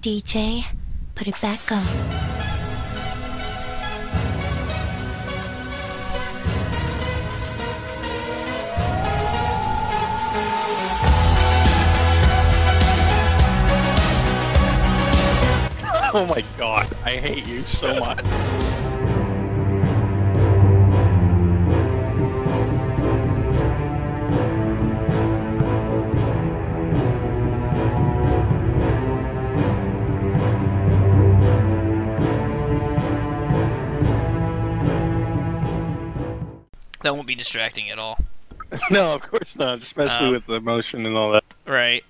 DJ, put it back on. Oh my god, I hate you so much. That won't be distracting at all. no, of course not, especially Um, with the motion and all that. Right.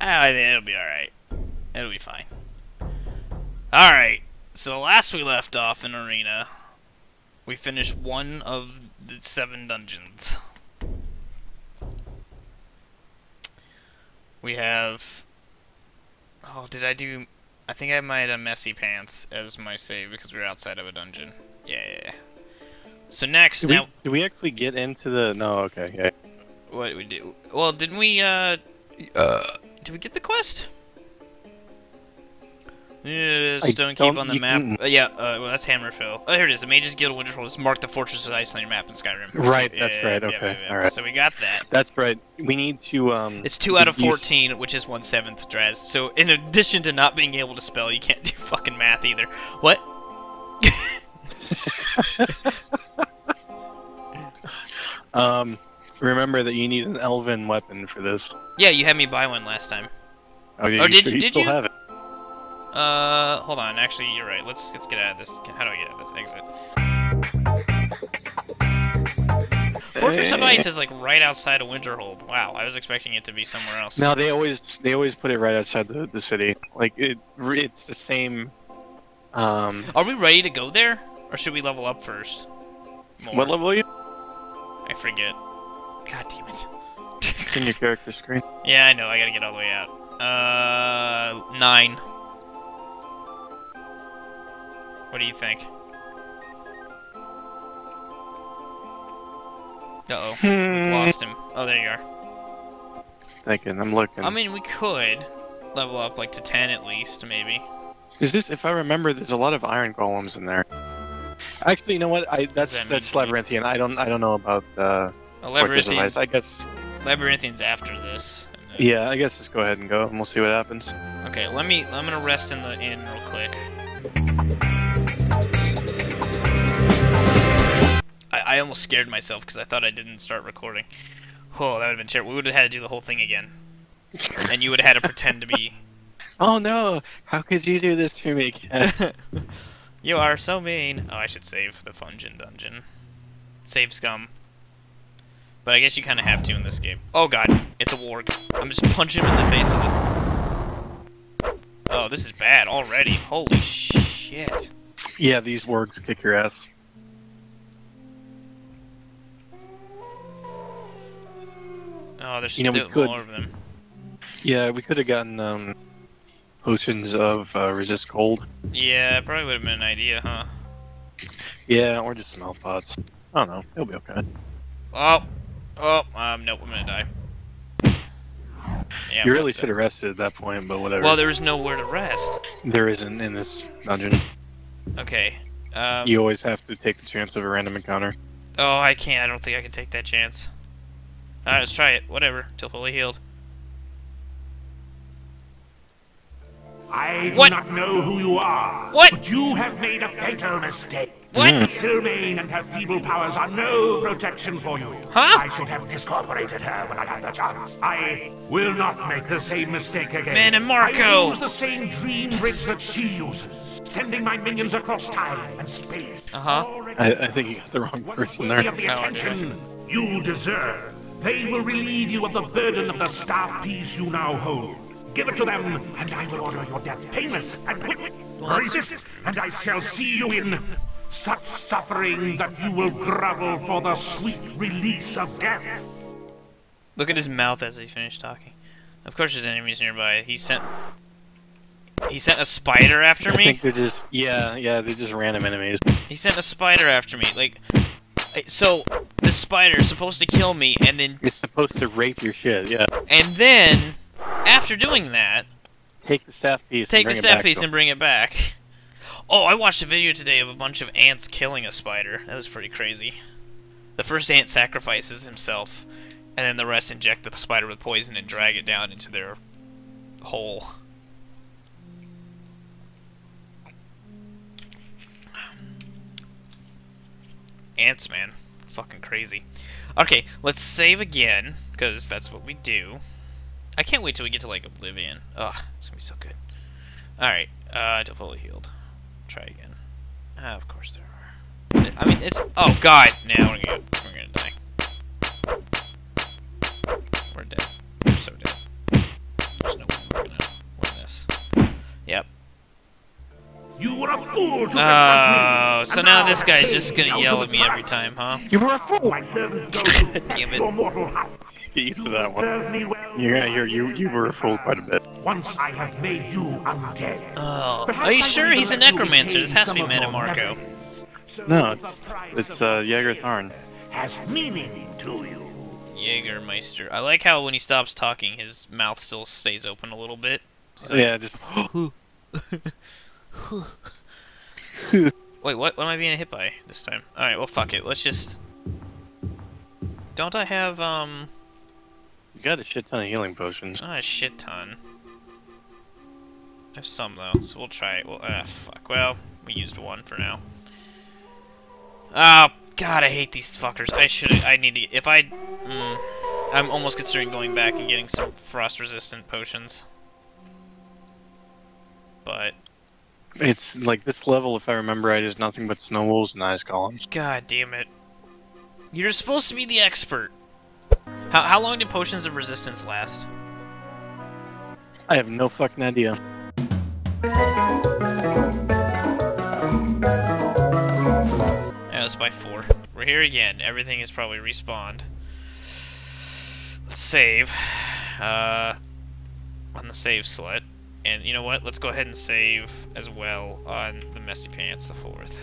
I think it'll be alright. It'll be fine. Alright. So last we left off in Arena, we finished one of the seven dungeons. We have... Oh, did I do... I think I might have Messy Pants as my save because we're outside of a dungeon. Yeah, yeah, yeah. So next, Did now... we, did we actually get into the? No, okay, yeah. What we do? Well, didn't we? Uh, uh, did we get the quest? Yeah, I Stone Keep on the map. Uh, yeah, uh, well, that's Hammerfell. Oh, here it is. The Mages Guild of Winterhold has marked the Fortress of Ice on your map in Skyrim. Right, Yeah, that's yeah, right, yeah, okay, yeah, yeah. alright. So we got that. That's right. We need to um. It's two out of use- fourteen, which is one seventh, Draz. So in addition to not being able to spell, you can't do fucking math either. What? Um, remember that you need an elven weapon for this. Yeah, you had me buy one last time. Oh, yeah, Oh, you did sure you- did still you? have it? Uh, hold on. Actually, you're right. Let's let's get out of this. How do I get out of this? Exit. Fortress of Ice is like right outside of Winterhold. Wow, I was expecting it to be somewhere else. No, they always they always put it right outside the, the city. Like it, it's the same. Um, Are we ready to go there, or should we level up first? More. what level are you? I forget. God damn it. It's in your character screen. Yeah, I know. I gotta get all the way out. Uh, nine. What do you think? Uh oh, we've Hmm. lost him. Oh, there you are. Thinking, I'm looking. I mean, we could level up like to 10 at least, maybe. Is this? If I remember, there's a lot of iron golems in there. Actually, you know what? I that's that that's labyrinthian. I don't I don't know about uh, of I guess. Labyrinthian's after this. Yeah, I guess just go ahead and go, and we'll see what happens. Okay, let me. I'm gonna rest in the inn real quick. I, I almost scared myself because I thought I didn't start recording. Oh, that would have been terrible. We would have had to do the whole thing again, and you would have had to pretend to be. Oh no! How could you do this to me again? you are so mean. Oh, I should save the Fungin dungeon. Save scum. But I guess you kind of have to in this game. Oh god, it's a warg. I'm just punching him in the face with it. Oh, this is bad already. Holy shit. yeah, these wargs kick your ass. Oh, there's You know, we still could- more of them. Yeah, we could have gotten um, potions of uh, resist cold. Yeah, probably would have been an idea, huh? Yeah, or just some health pots. I don't know. It'll be okay. Oh, oh, um, nope, I'm gonna die. Yeah, you really should have rested at that point, but whatever. Well, there was nowhere to rest. there isn't in this dungeon. Okay. Um, You always have to take the chance of a random encounter. Oh, I can't. I don't think I can take that chance. Alright, let's try it. Whatever. Till fully healed. I do What? not know who you are. What? But you have made a fatal mistake. What? Silmane and her feeble powers are no protection for you. Huh? I should have discorporated her when I had the chance. I will not make the same mistake again. Mannimarco. will use the same dream bridge that she uses, sending my minions across time and space. Uh-huh. I, I think you got the wrong one person worthy there. of the okay. attention you deserve. They will relieve you of the burden of the staff piece you now hold. Give it to them, and I will order your death painless and quick. Resist, and I shall see you in such suffering that you will grovel for the sweet release of death. Look at his mouth as he finished talking. Of course there's enemies nearby. He sent... He sent a spider after me. I me? think they're just yeah, yeah, they're just random enemies. He sent a spider after me. Like... So, the spider's supposed to kill me, and then... It's supposed to rape your shit. Yeah. And then... After doing that... Take the staff piece. Take and the bring it staff back piece and bring it back. Oh, I watched a video today of a bunch of ants killing a spider. That was pretty crazy. The first ant sacrifices himself, and then the rest inject the spider with poison and drag it down into their hole. Ants, man. Fucking crazy. Okay, let's save again, because that's what we do. I can't wait till we get to, like, Oblivion. Ugh, it's gonna be so good. Alright, uh, to fully healed. Try again. Ah, of course there are. I mean, it's... Oh, God! Now we're gonna, we're gonna die. We're dead. We're so dead. There's no way we're gonna win this. Yep. You were a fool to Oh, me. so and now this guy's just gonna yell at me every time, huh? You were a fool. My servants go to Damn it. Your mortal house. Get used to that one. Me well. You're gonna hear you. You were a fool quite a bit. Once I have made you undead. Oh, Perhaps are you sure he's a necromancer? This has to be some of your Mannimarco. memories, so No, it's it's uh Jagar spirit Tharn. Has meaning to you. Jägermeister. I like how when he stops talking, his mouth still stays open a little bit. Yeah, just Wait, what? What am I being hit by this time? Alright, well, fuck it. Let's just... Don't I have, um... you got a shit ton of healing potions. Not a shit ton. I have some, though, so we'll try it. Well, ah, fuck. Well, we used one for now. Oh, God, I hate these fuckers. I should... I need to... If I... Mm, I'm almost considering going back and getting some frost-resistant potions. But... It's like this level, if I remember right, is nothing but snow wolves and ice golems. God damn it. You're supposed to be the expert. How, how long do potions of resistance last? I have no fucking idea. Yeah, that's by four. We're here again. Everything is probably respawned. Let's save. Uh, on the save slut. And you know what? Let's go ahead and save as well on the Messy Pants the fourth.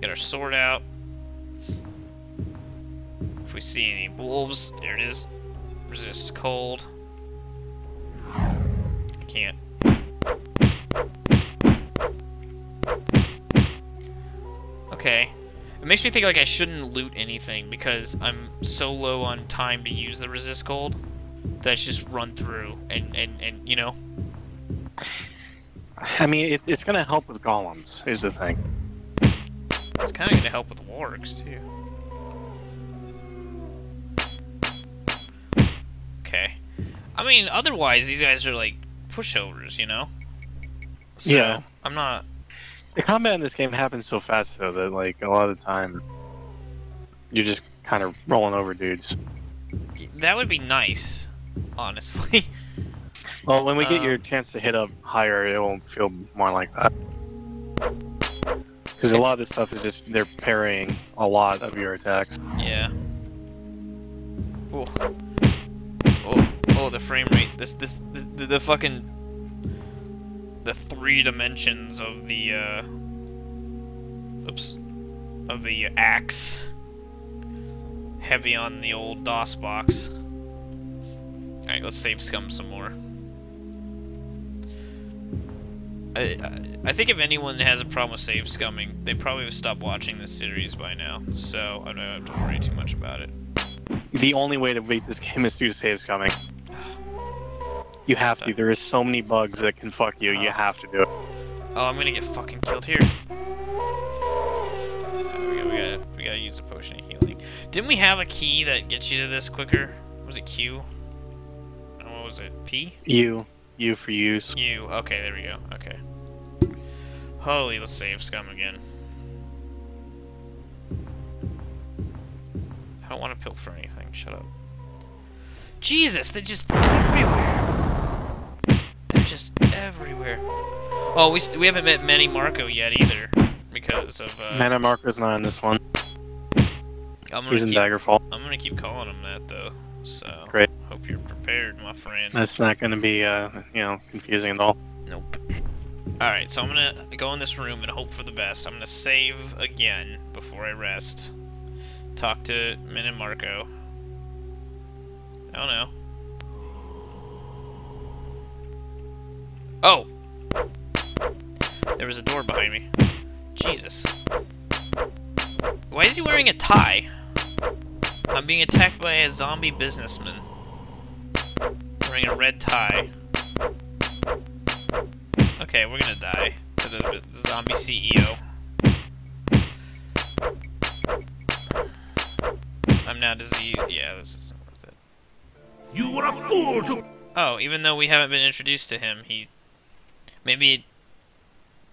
Get our sword out. If we see any wolves, there it is. Resist cold. Can't. Okay. It makes me think like I shouldn't loot anything because I'm so low on time to use the resist cold That's just run through and, and, and you know. I mean, it, it's gonna help with golems. Is the thing. It's kind of going to help with wargs too. I mean, otherwise these guys are like pushovers, you know. So, Yeah. I'm not. The combat in this game happens so fast though that like a lot of the time you're just kind of rolling over dudes. That would be nice, honestly. Well, when we get your Um, chance to hit up higher, it will feel more like that. Because a lot of this stuff is just they're parrying a lot of your attacks. Yeah. Oh. The frame rate. This, this, this the, the fucking, the three dimensions of the, uh, oops, of the axe. Heavy on the old DOS box. Alright, let's save Scum some more. I, I- think if anyone has a problem with save scumming, they probably have stopped watching this series by now, so I don't have to worry too much about it. The only way to beat this game is through save coming. You have to. There is so many bugs that can fuck you. You have to do it. Oh, I'm gonna get fucking killed here. Uh, we, gotta, we, gotta, we gotta use a potion of healing. Didn't we have a key that gets you to this quicker? Was it Q? Oh, what was it? P? You, you for use. U. Okay, there we go. Okay. Holy, let's save scum again. I don't want to pilfer anything. Shut up. Jesus, they're just everywhere. Just everywhere. Oh, we st we haven't met Mannimarco yet either, because of uh. Mannimarco's not in this one. I'm gonna He's in keep, Daggerfall. I'm gonna keep calling him that though. So Great. hope you're prepared, my friend. That's not going to be, uh, you know, confusing at all. Nope. Alright, so I'm gonna go in this room and hope for the best. I'm gonna save again before I rest. Talk to Mannimarco. I don't Oh! There was a door behind me. Jesus. Why is he wearing a tie? I'm being attacked by a zombie businessman. Wearing a red tie. Okay, we're gonna die to the, the zombie CEO. I'm now diseased. Yeah, this isn't worth it. You were a fool to Oh, even though we haven't been introduced to him, he maybe it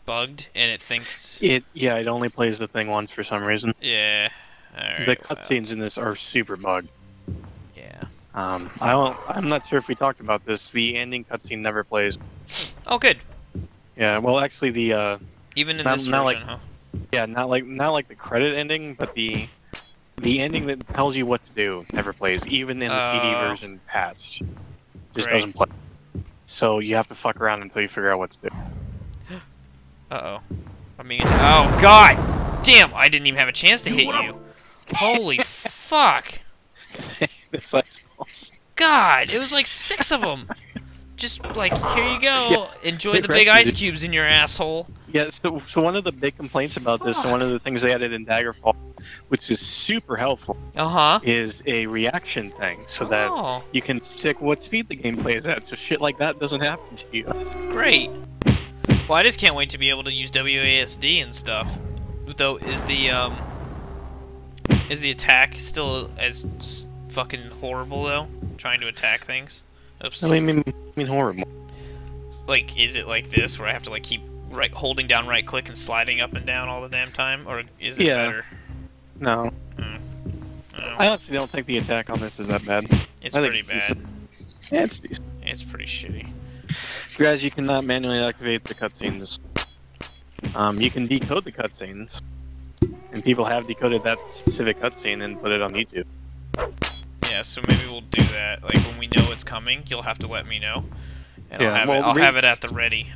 bugged and it thinks. It yeah, it only plays the thing once for some reason. Yeah. All right. the well, cutscenes in this are super bugged. yeah. Um, I don't. I'm not sure if we talked about this. The ending cutscene never plays. Oh, good. Yeah. Well, actually, the uh, Even in Not- this not like- version, huh? yeah, not like not like the credit ending, but the the ending that tells you what to do never plays. Even in the CD Oh. version patched, just Great. doesn't play. So you have to fuck around until you figure out what to do. Uh oh. I mean, it's, oh god, damn! I didn't even have a chance to hit you. Holy fuck! it's like smalls. God, it was like six of them. Just like here you go. Yeah, Enjoy the big ice cubes in your asshole. Yeah, so, so one of the big complaints about this, and one of the things they added in Daggerfall, which is super helpful, Uh huh. is a reaction thing, so that Oh, you can stick what speed the game plays at, so shit like that doesn't happen to you. great. Well, I just can't wait to be able to use WASD and stuff. Though, is the um, is the attack still as fucking horrible though? Trying to attack things. Oops. I mean, I mean horrible. like is it like this where I have to like keep right holding down right click and sliding up and down all the damn time, or is it Yeah. better? No, I don't. I honestly don't think the attack on this is that bad. It's I pretty it's bad. decent. Yeah, it's decent. It's pretty shitty. Guys, you cannot manually activate the cutscenes. Um, you can decode the cutscenes, and people have decoded that specific cutscene and put it on YouTube. Yeah, so maybe we'll do that. Like when we know it's coming, you'll have to let me know, and I'll have well, it. I'll have it at the ready.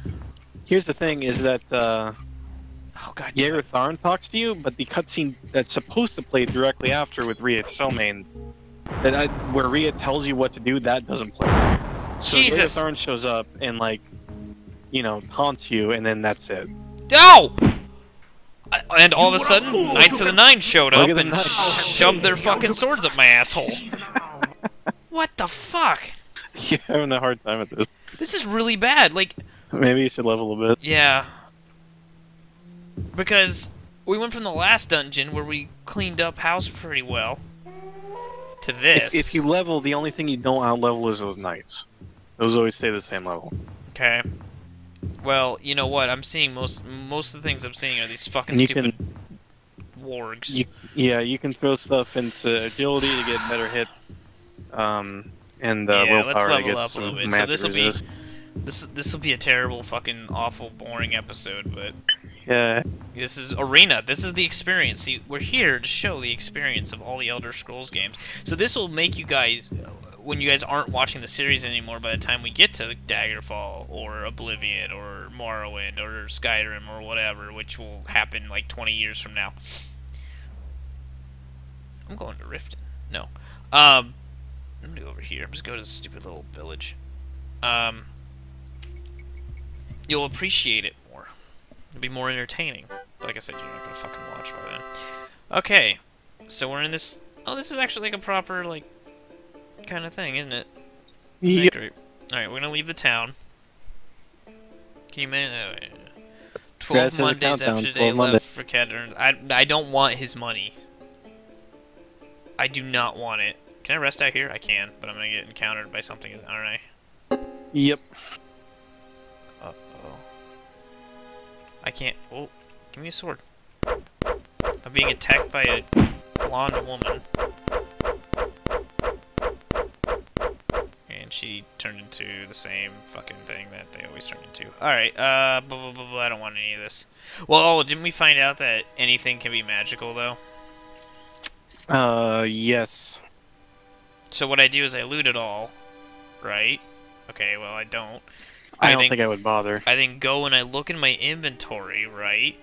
Here's the thing: is that uh, Oh god. damn Jagar. Tharn talks to you, but the cutscene that's supposed to play directly after with Ria Silmane, that I, where Ria tells you what to do, that doesn't play. So Jagar Jesus. Tharn shows up and like, you know, taunts you, and then that's it. No! And all of a sudden, Knights of the Nine showed up and knights. shoved their fucking swords up my asshole. What the fuck? You're having a hard time at this. This is really bad. Like, Maybe you should level a bit. Yeah. Because we went from the last dungeon where we cleaned up house pretty well to this. If, if you level, the only thing you don't out level is those knights. Those always stay the same level. Okay. Well, you know what? I'm seeing most most of the things I'm seeing are these fucking you stupid can, wargs. you, yeah, you can throw stuff into agility to get better hit, um, and uh, Yeah, let's willpower to level get up a little bit. So magic this'll be-. This this will be a terrible, fucking, awful, boring episode, but Yeah, this is arena. This is the experience. See, we're here to show the experience of all the Elder Scrolls games. So this will make you guys, when you guys aren't watching the series anymore, by the time we get to Daggerfall or Oblivion or Morrowind or Skyrim or whatever, which will happen like 20 years from now. I'm going to Riften. No. Um, I'm gonna go over here. I'm just go to this stupid little village. Um, you'll appreciate it more. It'll be more entertaining. Like I said, you're not gonna fucking watch by then. Okay, so we're in this. Oh, this is actually like a proper like kind of thing, isn't it? Great. All right, we're gonna leave the town. Can you man? Uh, Guys, Twelve a Mondays after 12 day Monday. left for Cadern. I I don't want his money. I do not want it. Can I rest out here? I can, but I'm gonna get encountered by something, aren't I? Yep. I can't. Oh, give me a sword. I'm being attacked by a blonde woman. And she turned into the same fucking thing that they always turn into. Alright, uh, blah, blah, blah, blah, I don't want any of this. Well, oh, didn't we find out that anything can be magical, though? Uh, yes. So what I do is I loot it all, right? Okay, well, I don't. I, I don't think- think I would bother. I then go and I look in my inventory, right?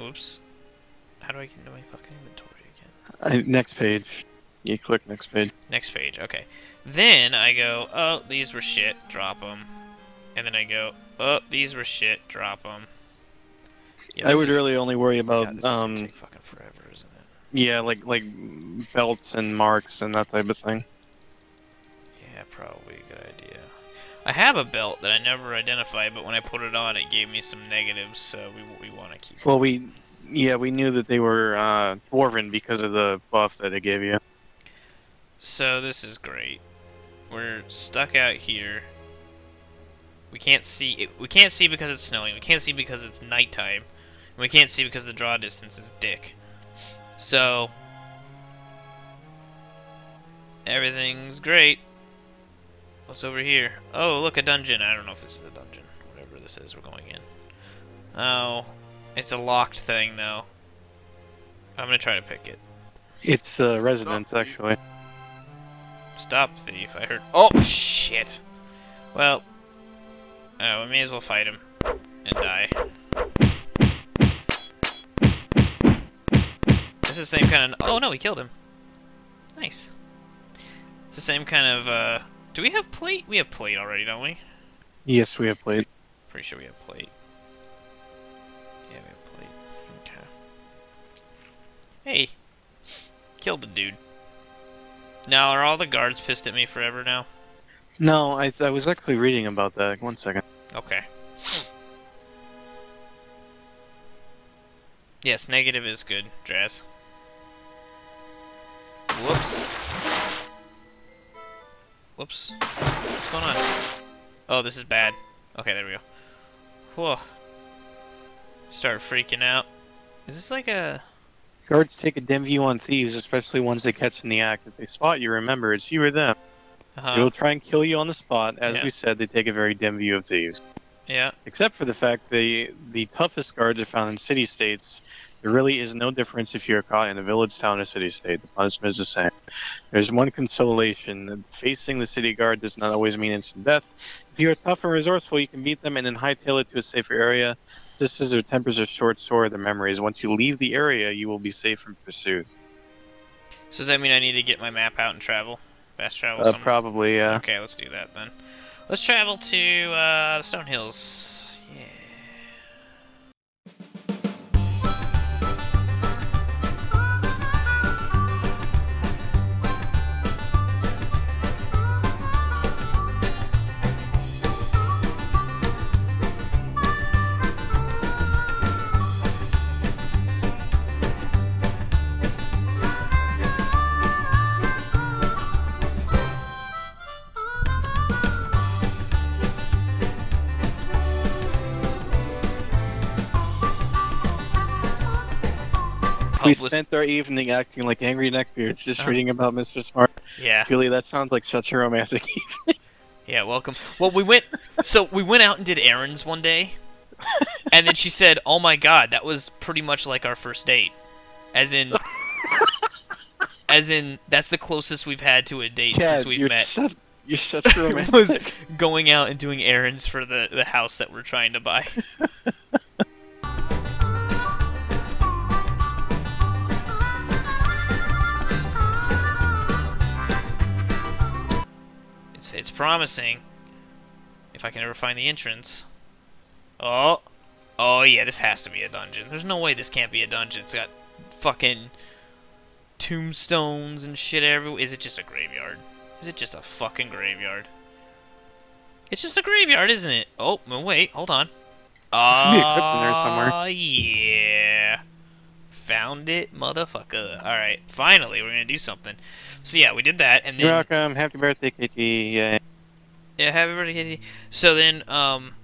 Oops. How do I get into my fucking inventory again? I, next page. You click next page. Next page, okay. Then I go, oh, these were shit, drop them. and then I go, oh, these were shit. Drop them. I would really only worry about God, this um take fucking forever, isn't it? yeah like like belts and marks and that type of thing. Yeah, probably a good idea. I have a belt that I never identified, but when I put it on, it gave me some negatives, so we, we want to keep. Well, we yeah we knew that they were uh, dwarven because of the buff that it gave you. So this is great. We're stuck out here. We can't see. It, we can't see because it's snowing. We can't see because it's nighttime. And we can't see because the draw distance is dick. So everything's great. What's over here? Oh, look, a dungeon. I don't know if this is a dungeon. Whatever this is, we're going in. Oh, it's a locked thing, though. I'm gonna try to pick it. It's uh, residence actually. Stop, thief. I heard. Oh, shit. Well, uh, we may as well fight him and die. This is the same kind of. Oh, no, we killed him. Nice. It's the same kind of. Uh, do we have plate? We have plate already, don't we? Yes, we have plate. Pretty sure we have plate. Yeah, we have plate. Okay. Hey. Killed the dude. Now, are all the guards pissed at me forever now? No, I I was actually reading about that. One second. Okay. Yes, negative is good, Draz. Whoops. Whoops. What's going on? Oh, this is bad. Okay, there we go. Whoa. Start freaking out. Is this like a... Guards take a dim view on thieves, especially ones they catch in the act. If they spot you, remember it's you or them. Uh -huh. They will try and kill you on the spot. As Yeah. we said, they take a very dim view of thieves. Yeah. Except for the fact the the toughest guards are found in city states. There really is no difference if you're caught in a village, town, or city state. The punishment is the same. There's one consolation: facing the city guard does not always mean instant death. If you are tough and resourceful, you can beat them and then hightail it to a safer area. Just as their tempers are short, so are their memories. Once you leave the area, you will be safe from pursuit. So does that mean I need to get my map out and travel? Fast travel Uh, probably, yeah. Okay, let's do that then. Let's travel to uh, the Stone Hills. We spent our evening acting like angry neckbeards, just Uh-huh. reading about Mr. Smart. Yeah. Julie, that sounds like such a romantic evening. Yeah, welcome. Well, we went. So we went out and did errands one day, and then she said, "Oh my God, that was pretty much like our first date," as in, as in that's the closest we've had to a date Chad, since we've you're met. such you're such a romantic. was going out and doing errands for the the house that we're trying to buy. It's it's promising. If I can ever find the entrance. Oh, oh yeah, this has to be a dungeon. There's no way this can't be a dungeon. It's got fucking tombstones and shit everywhere. Is it just a graveyard? Is it just a fucking graveyard? It's just a graveyard, isn't it? Oh, wait, hold on. should be a crypt in there somewhere. Ah, yeah. Found it, motherfucker. Alright, finally, we're gonna do something. So yeah, we did that, and then... You're welcome. Happy birthday, Katie. Yay. Yeah, happy birthday, Katie. So then, um,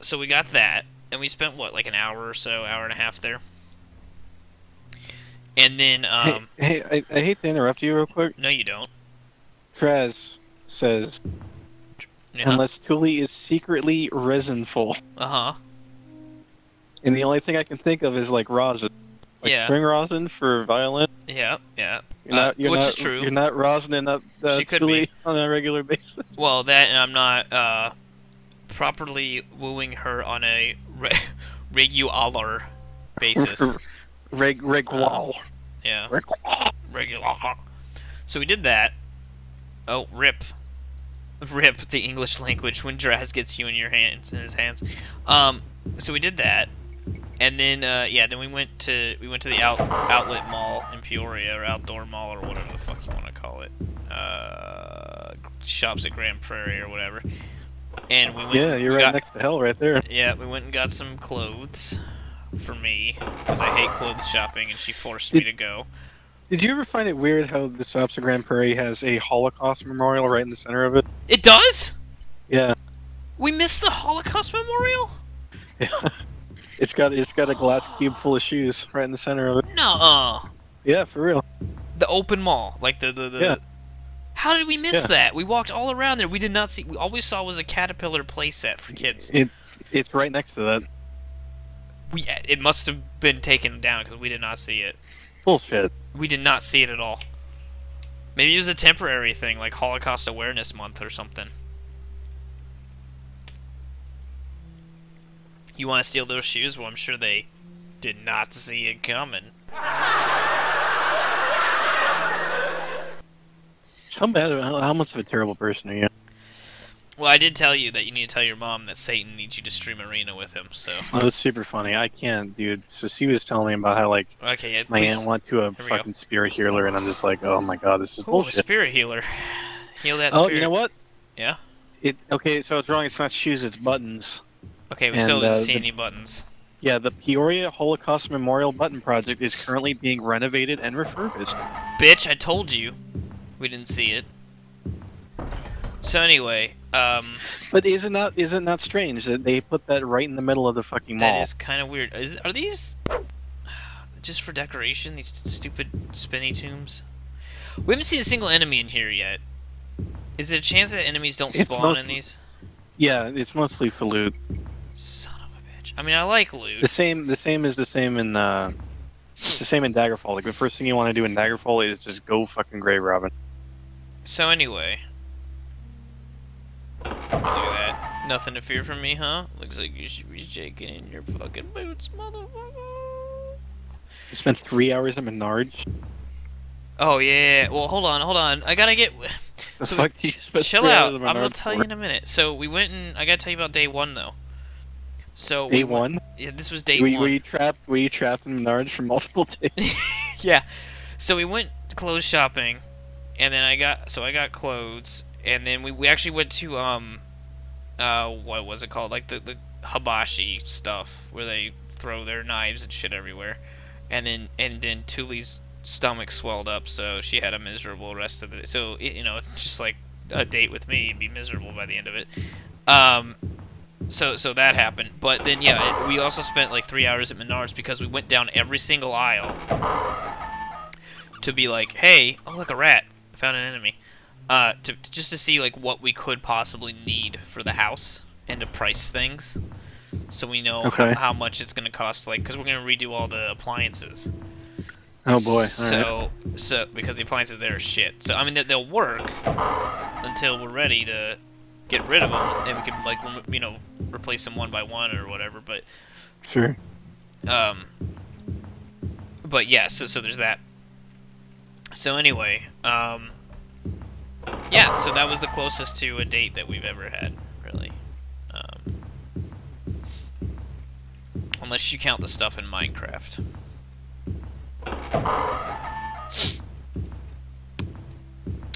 so we got that, and we spent what, like an hour or so, hour and a half there. And then, um, hey, hey I, I hate to interrupt you real quick. no, you don't. Trez says, Yeah. unless Tuli is secretly resinful. Uh huh. And the only thing I can think of is like rosin. Like Yeah. string rosin for violin. Yeah, yeah. You're Uh, not, you're which not, is true. You're not rosining up uh, She could be. on a regular basis. Well, that and I'm not uh, properly wooing her on a re- regular basis. Reg, reg wall. Yeah, Reg regular. So we did that. Oh, rip. rip the English language when Draz gets you in your hands in his hands. Um, so we did that, and then uh, yeah, then we went to we went to the out, outlet mall in Peoria or outdoor mall or whatever the fuck you want to call it. Uh, shops at Grand Prairie or whatever. And we went. Yeah, you're we right got- next to hell right there. Yeah, we went and got some clothes for me because I hate clothes shopping, and she forced me to go. Did you ever find it weird how the shops at Grand Prairie has a Holocaust memorial right in the center of it? It does. Yeah, We missed the Holocaust Memorial. it's got it's got a glass cube full of shoes right in the center of it. No, uh, Yeah, for real. the open mall, like the the. the Yeah. How did we miss Yeah. that? We walked all around there. We did not see. We, all we saw was a Caterpillar playset for kids. It it's right next to that. We it must have been taken down because we did not see it. Bullshit. We did not see it at all. Maybe it was a temporary thing, like Holocaust Awareness Month or something. You want to steal those shoes? Well, I'm sure they did not see it coming. How bad? How, much of a terrible person are you? Well, I did tell you that you need to tell your mom that Satan needs you to stream Arena with him. So, Oh, that's super funny. I can't, dude. So she was telling me about how like okay, yeah, my please- aunt went to a we go. fucking spirit healer, and I'm just like, oh my god, this is Ooh, bullshit. spirit healer. Heal that Oh, spirit. you know what? Yeah. It okay. So it's wrong. It's not shoes. It's buttons. Okay, we And, still didn't uh, see the- any buttons. Yeah, the Peoria Holocaust Memorial Button Project is currently being renovated and refurbished. Bitch, I told you. We didn't see it. So anyway, um, But isn't that isn't that strange that they put that right in the middle of the fucking mall? that is kind of weird. Is, are these just for decoration? These stupid spinny tombs. We haven't seen a single enemy in here yet. Is there a chance that enemies don't It's spawn in these? Yeah, it's mostly for loot. Son of a bitch. I mean, I like loot. The same the same is the same in uh, it's the same in Daggerfall. Like the first thing you want to do in Daggerfall is just go fucking grave robbing. So anyway. Look at that. Nothing to fear from me, huh? Looks like you should be shaking in your fucking boots, motherfucker. You spent three hours at Menards. Oh yeah. Well, hold on, hold on. I gotta get. The So, fuck did you spend Chill three out. I'm gonna tell you in a minute. So we went and I gotta tell you about day one though. So Day we went- one. Yeah, this was day you, one. you trapped? we trapped in Menards for multiple days? yeah. So we went clothes shopping, and then I got so I got clothes, and then we, we actually went to um, uh, what was it called? Like the the hibachi stuff where they throw their knives and shit everywhere, and then and then Tuli's stomach swelled up, so she had a miserable rest of the. Day. So it, you know, just like a date with me, you'd be miserable by the end of it. Um, so so that happened, but then yeah, it, we also spent like three hours at Menards because we went down every single aisle to be like, hey, oh look a rat, I found an enemy, uh, to, to- just to see like what we could possibly need for the house and to price things, so we know Okay. how, how much it's gonna cost, like, because we're gonna redo all the appliances. oh boy. All right. So so because the appliances there are shit. So I mean they, they'll work until we're ready to get rid of them, and we can like you know replace them one by one or whatever. But Sure. um, but yeah, so so there's that. So anyway, um, yeah, so that was the closest to a date that we've ever had, really. Um, unless you count the stuff in Minecraft.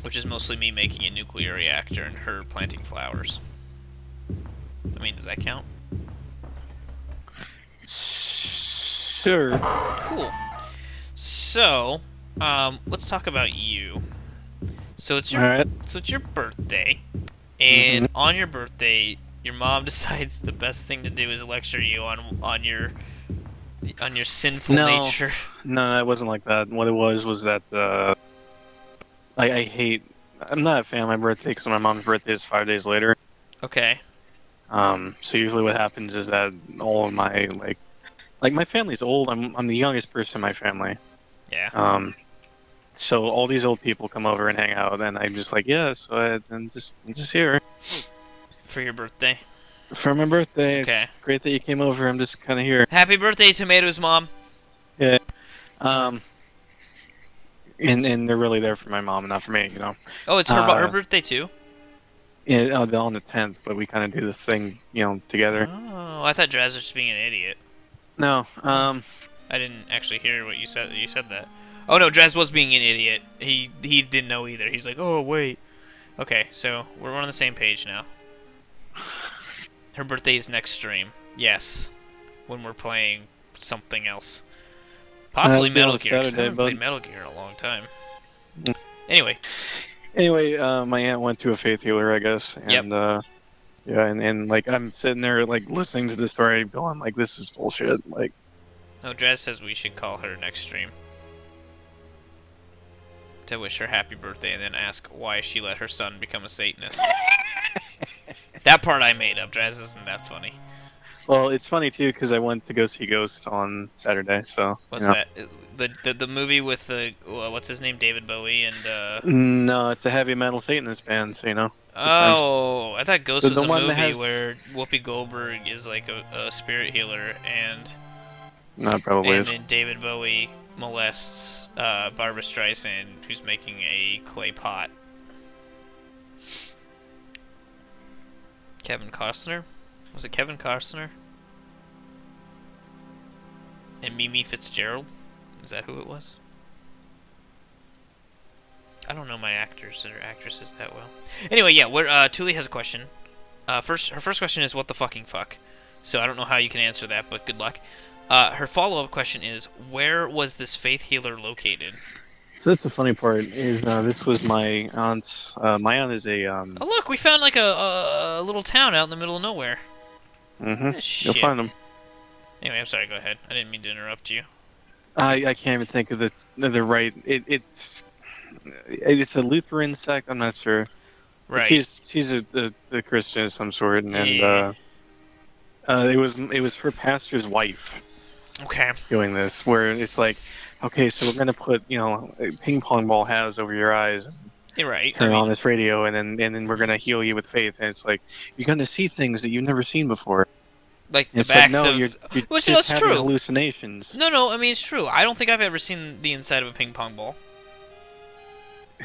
Which is mostly me making a nuclear reactor and her planting flowers. I mean, does that count? Sure. Cool. So, um, let's talk about you. So it's your right. so it's your birthday, and on your birthday, your mom decides the best thing to do is lecture you on on your on your sinful nature. No. nature. No, it wasn't like that. What it was was that uh, I, I hate. I'm not a fan of my birthday because my mom's birthday is five days later. Okay. Um, so usually what happens is that all of my like, like my family's old. I'm I'm the youngest person in my family. Yeah. Um, so all these old people come over and hang out, and I'm just like, yeah. So I, I'm just I'm just here For your birthday. for my birthday. Okay. Great that you came over. I'm just kind of here. Happy birthday, tomatoes, mom. Yeah. Um, and and they're really there for my mom and not for me, you know. Oh, it's her bu- her Uh, birthday too. in, uh, on the tenth, but we kind of do this thing, you know, together. Oh, I thought Draz was just being an idiot. No, um, I didn't actually hear what you said. You said that. Oh no, Draz was being an idiot. He he didn't know either. He's like, oh wait. Okay, so we're on the same page now. Her birthday is next stream. Yes, when we're playing something else. Possibly Uh, Metal Gear. 'cause I haven't played. Metal Gear in a long time. Mm. Anyway, Anyway, uh, my aunt went to a faith healer, I guess, Yep. and uh, yeah, and, and like I'm sitting there like listening to the story, going like, "This is bullshit." Like, no, Draz says we should call her next stream to wish her happy birthday and then ask why she let her son become a Satanist. that part I made up. Draz isn't that funny. Well, it's funny too because I went to go see Ghost on Saturday, so What's you know. that? The, the the movie with the what's his name, David Bowie and uh. No, it's a heavy metal Satanist band, so you know. Oh, I thought Ghost The- was the a movie has- where Whoopi Goldberg is like a, a spirit healer and No, it probably and is. then David Bowie molests uh, Barbara Streisand, who's making a clay pot. Kevin Costner? Was it Kevin Costner? And Mimi Fitzgerald? Is that who it was? I don't know my actors or actresses that well. Anyway, yeah, we're, uh, Thule has a question. Uh, first, her first question is what the fucking fuck. So I don't know how you can answer that, but good luck. Uh, her follow-up question is, where was this faith healer located? So that's the funny part is uh, this was my aunt's. Uh, my aunt is a. Um, Oh look, we found like a, a, a little town out in the middle of nowhere. Mhm, Ah, You'll find them. Anyway, I'm sorry. Go ahead. I didn't mean to interrupt you. I, I can't even think of the the right. It, it's it's a Lutheran sect. I'm not sure. But Right. She's she's a, a, a Christian of some sort, and, and Yeah. uh, uh, it was it was her pastor's wife Okay. doing this, where it's like, okay, so we're gonna put you know a ping pong ball halves over your eyes, and You're right. I turn on this radio, and then and then we're gonna heal you with faith, and it's like you're gonna see things that you've never seen before. like the It's backs like no, of. you're, you're Which just that's having true. hallucinations. No, no. I mean, it's true. I don't think I've ever seen the inside of a ping pong ball.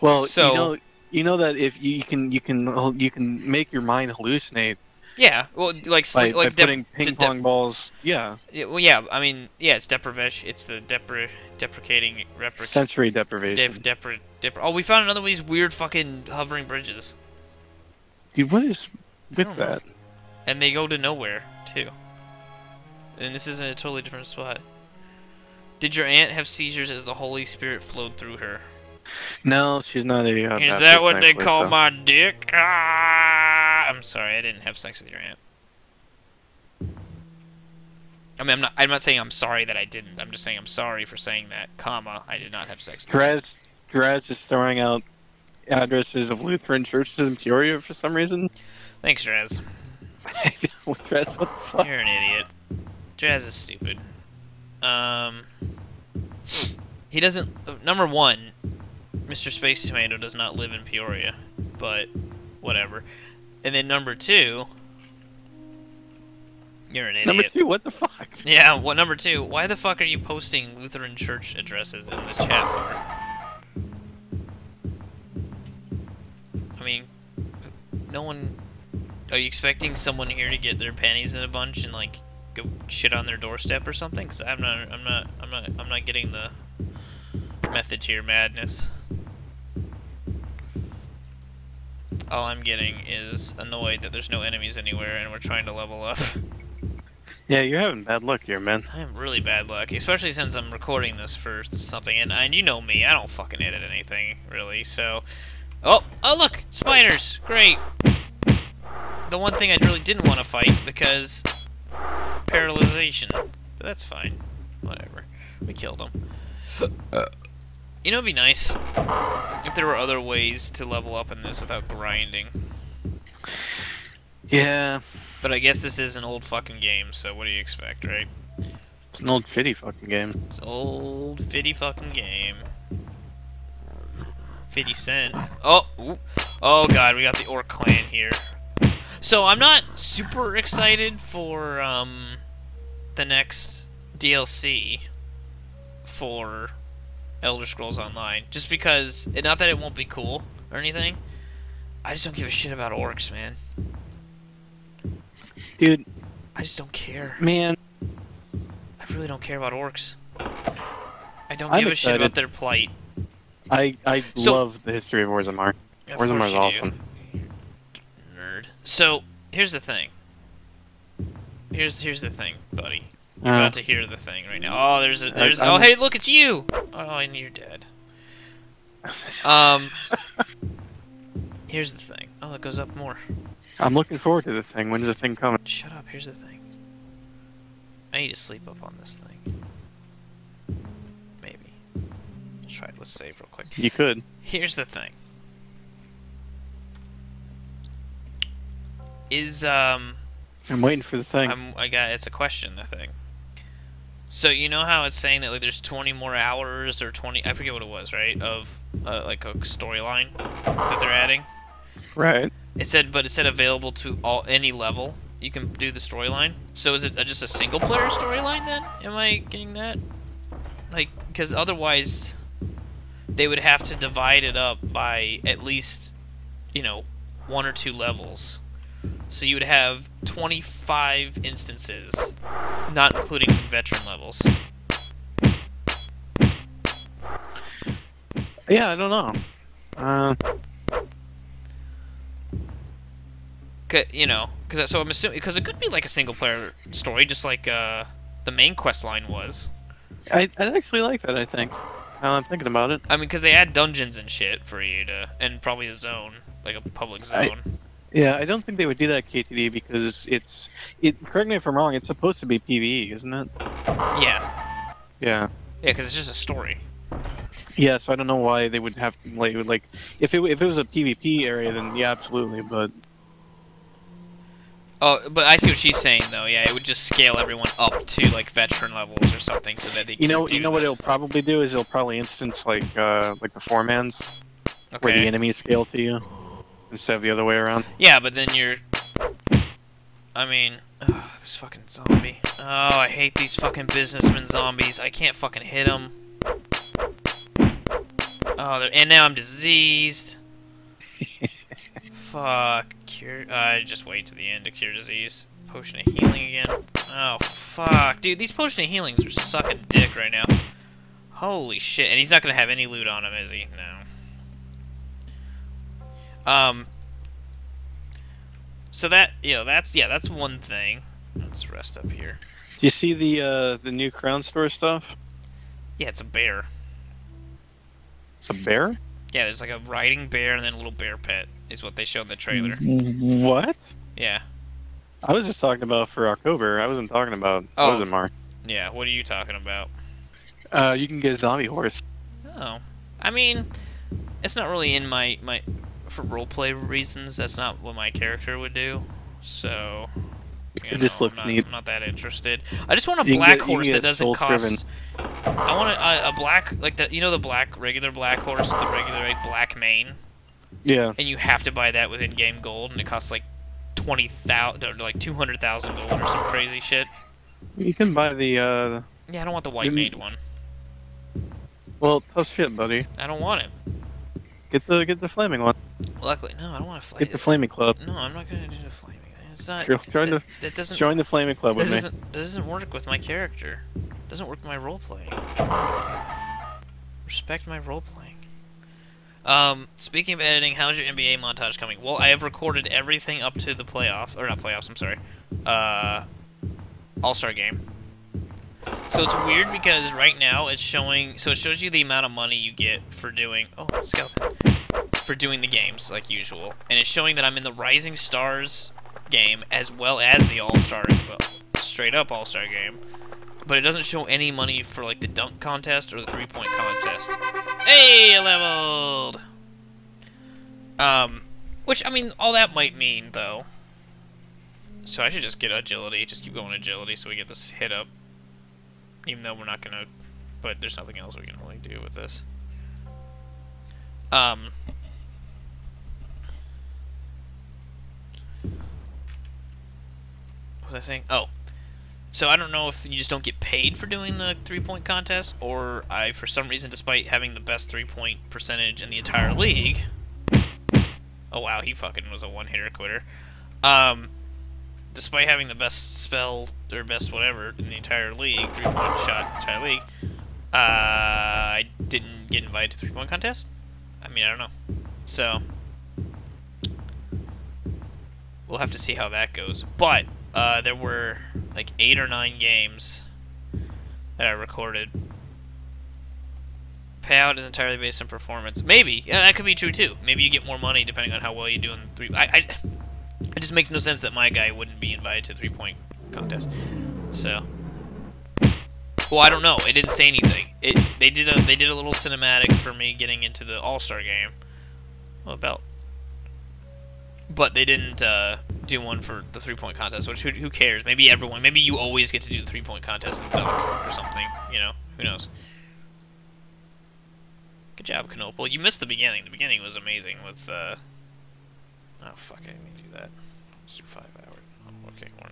Well, So- you know, you know that if you can, you can, you can make your mind hallucinate Yeah. Well, like by, like by putting ping pong balls. Yeah, Yeah, well, yeah. I mean, yeah. It's deprivation. It's the depre deprecating replic. sensory deprivation. Dep- depre depre oh, we found another one of these weird fucking hovering bridges, Dude, what is with don't know. that? and they go to nowhere too. And this is in a totally different spot. Did your aunt have seizures as the Holy Spirit flowed through her? No, she's not a. Uh, Is that what they call so. my dick? Ah, I'm sorry, I didn't have sex with your aunt. I mean, I'm not. I'm not saying I'm sorry that I didn't. I'm just saying I'm sorry for saying that. Comma, I did not have sex. with Draz is throwing out addresses of Lutheran churches in Peoria for some reason. Thanks, Draz. Draz, what the fuck? You're an idiot. Jazz is stupid. Um, he doesn't. Number one, Mr. Space Tomato does not live in Peoria, but whatever. And then number two, you're an idiot. Number two, what the fuck? Yeah. What number two? Why the fuck are you posting Lutheran church addresses in this chat for? I mean, no one. Are you expecting someone here to get their panties in a bunch and like go shit on their doorstep or something? Because I'm not. I'm not. I'm not. I'm not getting the method to your madness. All I'm getting is annoyed that there's no enemies anywhere and we're trying to level up. Yeah, you're having bad luck here, man. I have really bad luck, especially since I'm recording this for something, and, and you know me, I don't fucking edit anything, really, so... Oh, oh look! Spiders! Great! The one thing I really didn't want to fight, because... Paralyzation. But that's fine. Whatever. We killed him. You know it'd be nice if there were other ways to level up in this without grinding. Yeah, But I guess this is an old fucking game, so what do you expect, right? it's an old shitty fucking game. It's an old fitty fucking game. 50 Cent. Oh, ooh. oh god, we got the Orc Clan here. So I'm not super excited for um the next DLC for Elder Scrolls Online, just because not that it won't be cool or anything, I just don't give a shit about orcs, man. Dude, I just don't care. man, I really don't care about orcs. I don't I'm give a shit about their plight. I I So- love the history of Orzammar. Of Orzammar is you do. awesome. Nerd. So here's the thing. Here's here's the thing, buddy. You're Uh, about to hear the thing right now. Oh, there's a there's. I'm- oh, hey, look, it's you. Oh, and you're dead. Um. Here's the thing. Oh, it goes up more. I'm looking forward to the thing. When's the thing coming? Shut up. Here's the thing. I need to sleep up on this thing. Maybe. Let's try it. Let's save real quick. You could. Here's the thing. Is um I'm waiting for the thing. I'm I got it's a question the thing. So you know how it's saying that like there's 20 more hours or 20 I forget what it was, right? Of uh, like a storyline that they're adding. Right. It said but it said available to all any level. You can do the storyline. So is it just a single player storyline then? Am I getting that? Like cuz otherwise they would have to divide it up by at least you know one or two levels. So you would have 25 instances, not including veteran levels. Yeah, I don't know. Uh, You know, because so I'm assuming because it could be like a single player story, just like uh, the main quest line was. I I actually like that. I think. Now I'm thinking about it. I mean, because they add dungeons and shit for you to, and probably a zone, like a public I- zone. Yeah, I don't think they would do that KTD because it's it. Correct me if I'm wrong. It's supposed to be PVE, isn't it? yeah, Yeah. yeah, because it's just a story. Yeah, so I don't know why they would have like like if it if it was a PvP area, then yeah, absolutely. But Oh, but I see what she's saying though. Yeah, it would just scale everyone up to like veteran levels or something, so that they. you know, you know what it'll probably do is it'll probably instance like uh like the four mans where the enemies scale to you instead of the other way around. Yeah, but then you're. I mean, ugh, this fucking zombie. Oh, I hate these fucking businessman zombies. I can't fucking hit them. Oh, and now I'm diseased. fuck. Cure. Uh, just wait to the end to cure disease. Potion of healing again. Oh, fuck. Dude, these potion of healings are sucking dick right now. Holy shit. And he's not gonna have any loot on him, is he? No. Um, so that you know that's yeah that's one thing. Let's rest up here. Do you see the uh the new Crown Store stuff? Yeah, it's a bear. It's a bear. Yeah, there's like a riding bear and then a little bear pet is what they showed in the trailer. What? Yeah, I was just talking about for October. I wasn't talking about Oh. Ozamar. yeah. What are you talking about? Uh, you can get a zombie horse. Oh, I mean, it's not really in my my for roleplay reasons. That's not what my character would do. So. you It just looks I'm not, neat. I'm not that interested. I just want a You black get- horse that doesn't cost. I want a, a black like that. You know the black regular black horse with the regular like, black mane. Yeah. and you have to buy that with in-game gold, and it costs like twenty thousand, like two hundred thousand gold, or some crazy shit. You can buy the uh. Yeah, I don't want the white made one. Well, tough shit, buddy. I don't want it. Get the get the flaming one. Luckily, no, I don't want to Get the flaming club. No, I'm not gonna do the flaming. It's not. Join that, the that doesn't. join the flaming club with me. doesn't. That doesn't work with my character. Doesn't work with my role playing. Respect my role playing. Um, speaking of editing, how's your NBA montage coming? Well, I have recorded everything up to the playoff, or not playoffs. I'm sorry. Uh, All Star game. So it's weird because right now it's showing. So it shows you the amount of money you get for doing. Oh, skeleton. For doing the games like usual, and it's showing that I'm in the Rising Stars game as well as the All Star, well, straight up All Star game. But it doesn't show any money for like the dunk contest or the three point contest. Hey, leveled. Um, which I mean, all that might mean though. So I should just get agility. Just keep going agility so we get this hit up. Even though we're not gonna, but there's nothing else we can really do with this. Um. What was I saying? Oh. So I don't know if you just don't get paid for doing the three-point contest, or I, for some reason, despite having the best three-point percentage in the entire league, Oh wow, he fucking was a one-hitter quitter. Um, despite having the best spell or best whatever in the entire league, three-point shot entire league, uh, I didn't get invited to the three-point contest. I mean, I don't know. So we'll have to see how that goes. But uh, there were like eight or nine games that I recorded. Payout is entirely based on performance. Maybe yeah, that could be true too. Maybe you get more money depending on how well you do in three. I, I it just makes no sense that my guy wouldn't be invited to three point contest. So, well, I don't know. It didn't say anything. It they did a they did a little cinematic for me getting into the All Star game. About. But they didn't uh, do one for the three point contest. Which who, who cares? Maybe everyone. Maybe you always get to do the three point contest in the or something. You know, who knows. Good job, Canopal. You missed the beginning. The beginning was amazing with, uh... Oh, fuck, I didn't mean to do that. Let's do five hours. Oh, okay, or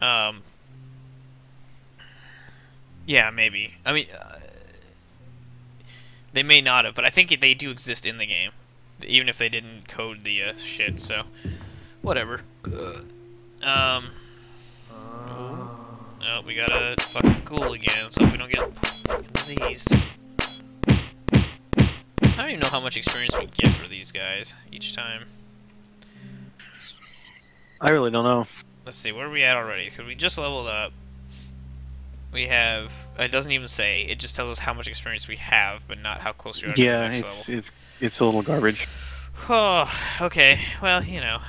not. Um... Yeah, maybe. I mean, uh, they may not have, but I think they do exist in the game. Even if they didn't code the uh, shit, so... Whatever. Um... Oh, we gotta fucking cool again, so we don't get fucking diseased. I don't even know how much experience we get for these guys each time. I really don't know. Let's see, where are we at already? Because we just leveled up. We have... It doesn't even say. It just tells us how much experience we have, but not how close we are to Yeah, the next it's level. it's it's a little garbage. Oh, okay. Well, you know.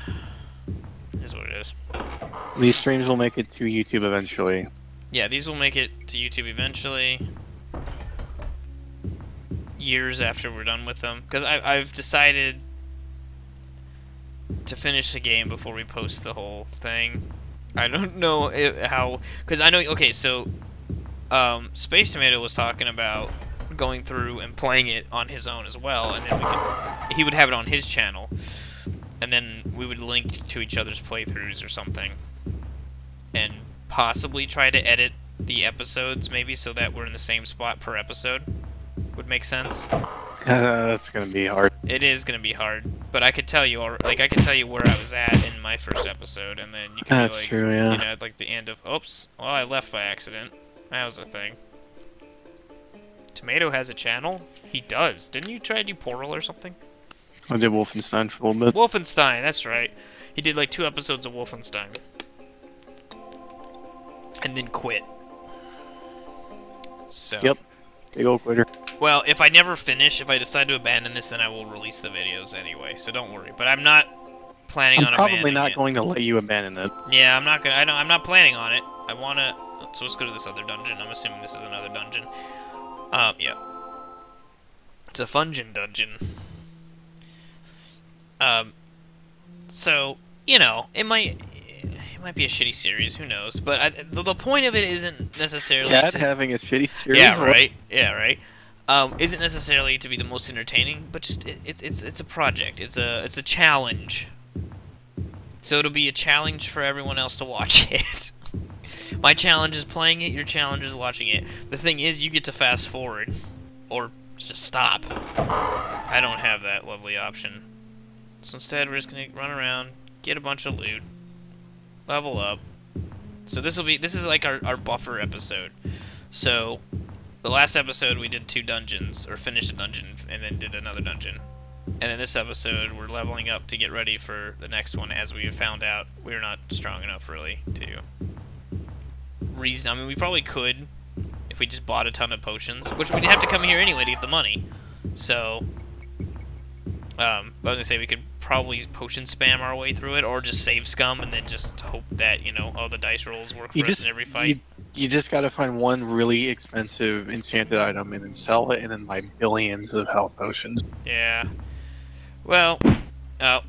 Is what it is. These streams will make it to YouTube eventually. Yeah, these will make it to YouTube eventually. Years after we're done with them. Because I've decided to finish the game before we post the whole thing. I don't know i how... Because I know... Okay, so... Um, Space Tomato was talking about going through and playing it on his own as well, and then we could, he would have it on his channel, and then we would link to each other's playthroughs or something, and possibly try to edit the episodes maybe so that we're in the same spot per episode. Would make sense. Uh, that's gonna be hard. It is gonna be hard, but I could tell you, like I could tell you where I was at in my first episode, and then you can That's be like, true, yeah. you know, at, like the end of, oops, well I left by accident. That was a thing. Tomato has a channel. He does. Didn't you try to do Portal or something? I did Wolfenstein for a little bit. Wolfenstein. That's right. He did like two episodes of Wolfenstein, and then quit. So. Yep. Big old quitter. Well, if I never finish, if I decide to abandon this, then I will release the videos anyway. So don't worry. But I'm not planning I'm on probably not it. going to let you abandon it. Yeah, I'm not gonna. I don't. I'm not planning on it. I wanna. So let's go to this other dungeon. I'm assuming this is another dungeon. Um. Yeah. It's a Fungin dungeon. Um. So you know, it might. It might be a shitty series. Who knows? But I, the, the point of it isn't necessarily. Cat to- having a shitty series. yeah, right. Yeah, right. Um, isn't necessarily to be the most entertaining, but just it, it's it's it's a project. It's a it's a challenge. So it'll be a challenge for everyone else to watch it. My challenge is playing it. Your challenge is watching it. The thing is, you get to fast forward, or just stop. I don't have that lovely option. So instead, we're just gonna run around, get a bunch of loot, level up. So this will be this is like our, our buffer episode. So the last episode we did two dungeons, or finished a dungeon and then did another dungeon. And in this episode we're leveling up to get ready for the next one as we have found out we're not strong enough really to reason I mean we probably could if we just bought a ton of potions, which we'd have to come here anyway to get the money. So um, I was gonna say we could probably potion spam our way through it, or just save scum and then just hope that you know all the dice rolls work for You us just in every fight. You, you just gotta find one really expensive enchanted item and then sell it and then buy billions of health potions. Yeah. Well, oh,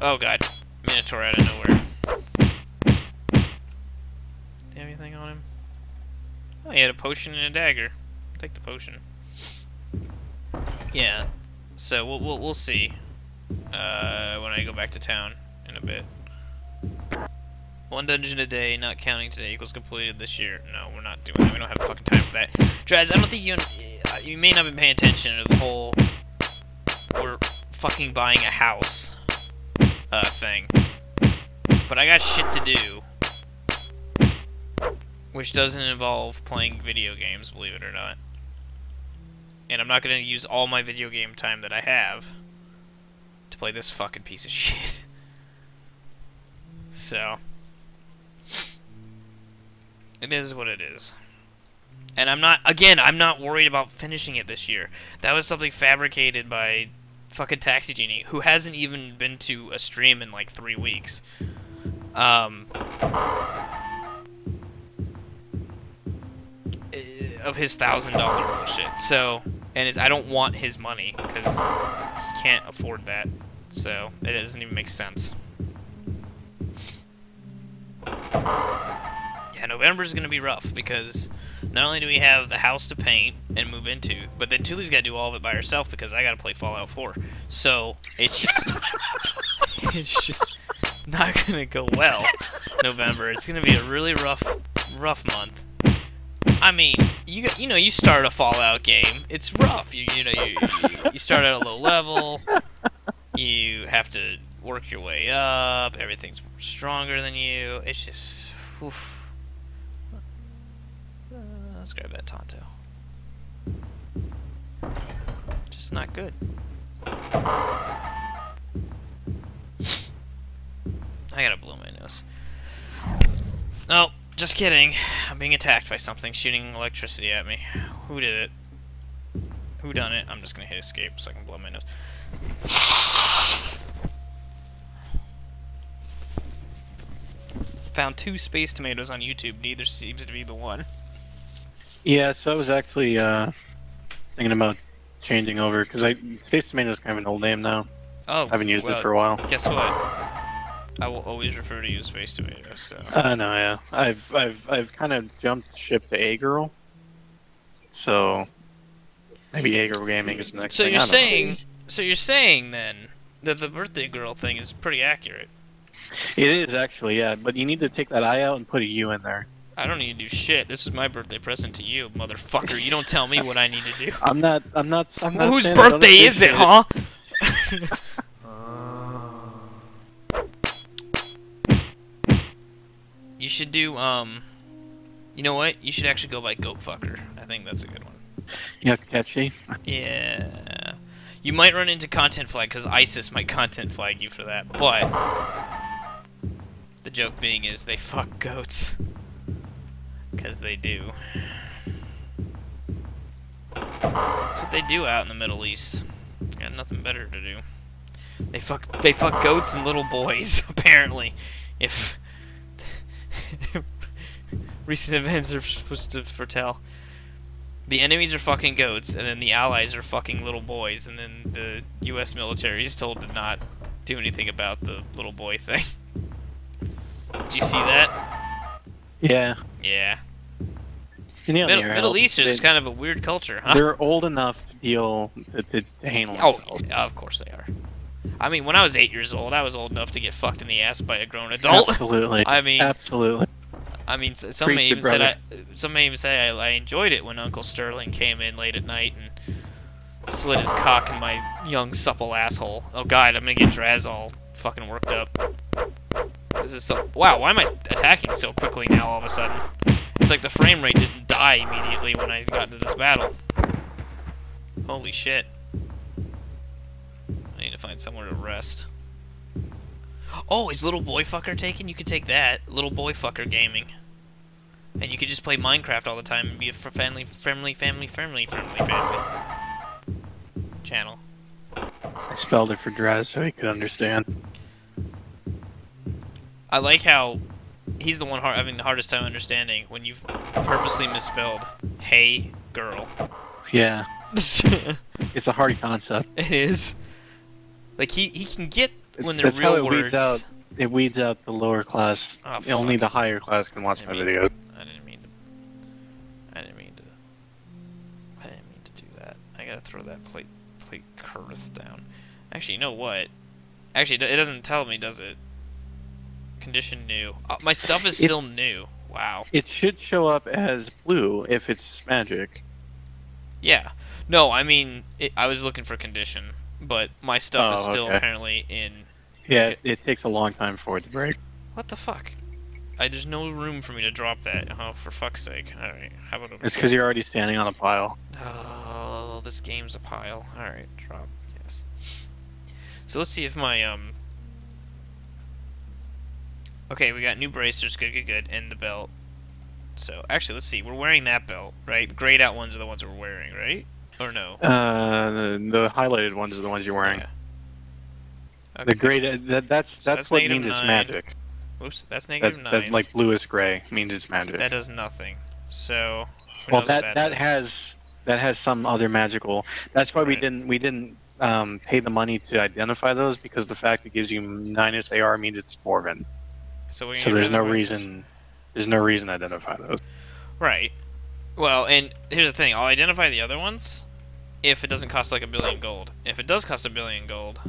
oh god, Minotaur out of nowhere. Do you have anything on him? Oh, he had a potion and a dagger. I'll take the potion. Yeah. So we'll we'll, we'll see. Uh, when I go back to town in a bit. One dungeon a day, not counting today, equals completed this year. No, we're not doing that. We don't have fucking time for that. Draz, I don't think you uh, you may not have been paying attention to the whole. We're fucking buying a house uh, thing. But I got shit to do. Which doesn't involve playing video games, believe it or not. And I'm not going to use all my video game time that I have to play this fucking piece of shit. so. It is what it is. And I'm not, again, I'm not worried about finishing it this year. That was something fabricated by fucking Taxi Genie, who hasn't even been to a stream in like three weeks. Um, eh, of his thousand dollar bullshit. So, and it's, I don't want his money because can't afford that. So it doesn't even make sense. Yeah, November is gonna be rough because not only do we have the house to paint and move into, but then Tuli's got to do all of it by herself because I got to play Fallout 4. So it's just it's just not gonna go well. November. It's gonna be a really rough rough month. I mean, you you know you start a Fallout game, it's rough. You you know you you, start at a low level. You have to work your way up. Everything's stronger than you. It's just. Oof. Uh, let's grab that Tonto. Just not good. I gotta blow my nose. No, just kidding. I'm being attacked by something shooting electricity at me. Who did it? Who done it? I'm just gonna hit escape so I can blow my nose. Found two space tomatoes on YouTube. Neither seems to be the one. Yeah, so I was actually uh, thinking about changing over because I Space Tomato is kind of an old name now. Oh, I haven't used well, it for a while. Guess what? I will always refer to you as space Tomato. So. Uh, no, yeah, I've I've I've kind of jumped ship to A Girl, so maybe A Girl Gaming is the next. So thing, you're don't know. saying, so you're saying then that the birthday girl thing is pretty accurate. it is actually yeah, but you need to take that I out and put a U in there. I don't need to do shit. This is my birthday present to you, motherfucker. You don't tell me what I need to do. I'm not. I'm not. I'm not Whose saying I don't birthday is it, huh? you should do um. You know what? You should actually go by Goat Fucker. I think that's a good one. Yeah, it's catchy. Yeah. You might run into content flag because ISIS might content flag you for that, but the joke being is they fuck goats. Because they do. That's what they do out in the Middle East. Got nothing better to do. They fuck they fuck goats and little boys, apparently. If recent events are supposed to foretell the enemies are fucking goats, and then the allies are fucking little boys, and then the U.S. military is told to not do anything about the little boy thing. Did you see that? Yeah. Yeah. Middle, Middle. East is They- just kind of a weird culture, huh? They're old enough to deal to, to handle Oh, themselves. of course they are. I mean, when I was eight years old, I was old enough to get fucked in the ass by a grown adult. Absolutely. I mean, Absolutely. I mean, some may even said I, some may even say I, I enjoyed it when Uncle Sterling came in late at night and slid his cock in my young supple asshole. Oh God, I'm gonna get Draz all fucking worked up. This is so. Wow, why am I attacking so quickly now? All of a sudden, it's like the frame rate didn't die immediately when I got into this battle. Holy shit! To find somewhere to rest. Oh, is little boy fucker taken? You could take that. Little boy fucker gaming. And you could just play Minecraft all the time and be a family, friendly, family, friendly, friendly, family channel. I spelled it for Draz so he could understand. I like how he's the one hard, having the hardest time understanding when you've purposely misspelled "Hey girl." Yeah. It's a hard concept. is. Like he he can get when they're That's real how it words. weeds out. It weeds out the lower class. Oh, Only the higher class can watch my videos. I didn't mean to. I didn't mean to. I didn't mean to do that. I gotta throw that plate plate curse down. Actually, you know what? Actually, it doesn't tell me, does it? Condition new. Uh, my stuff is It- still new. Wow. It should show up as blue if it's magic. Yeah. No, I mean, it, I was looking for condition. But my stuff is Oh, still okay. apparently in. Yeah, it, it takes a long time for it to break. What the fuck? I, there's no room for me to drop that. Oh, for fuck's sake! All right, how about It's because you're already standing on a pile. Oh, this game's a pile. Alright, drop. Yes. So let's see if my, um... Okay, we got new bracers. Good, good, good. And the belt. So, actually, let's see. We're wearing that belt, right? The grayed out ones are the ones we're wearing, right? Or no? Uh, the, the highlighted ones are the ones you're wearing. Yeah. The Okay. gray, that, that's that's, So that's what means it's magic. Oops, that's That, negative 9. that like bluish gray means it's magic. That does nothing. So... well, what that that has that has some other magical. That's why we didn't we didn't um, pay the money to identify those because the fact it gives you minus AR means it's dwarven. So, So there's no reason. There's no reason to identify those. Right. Well, and here's the thing. I'll identify the other ones if it doesn't cost like a billion gold. If it does cost a billion gold,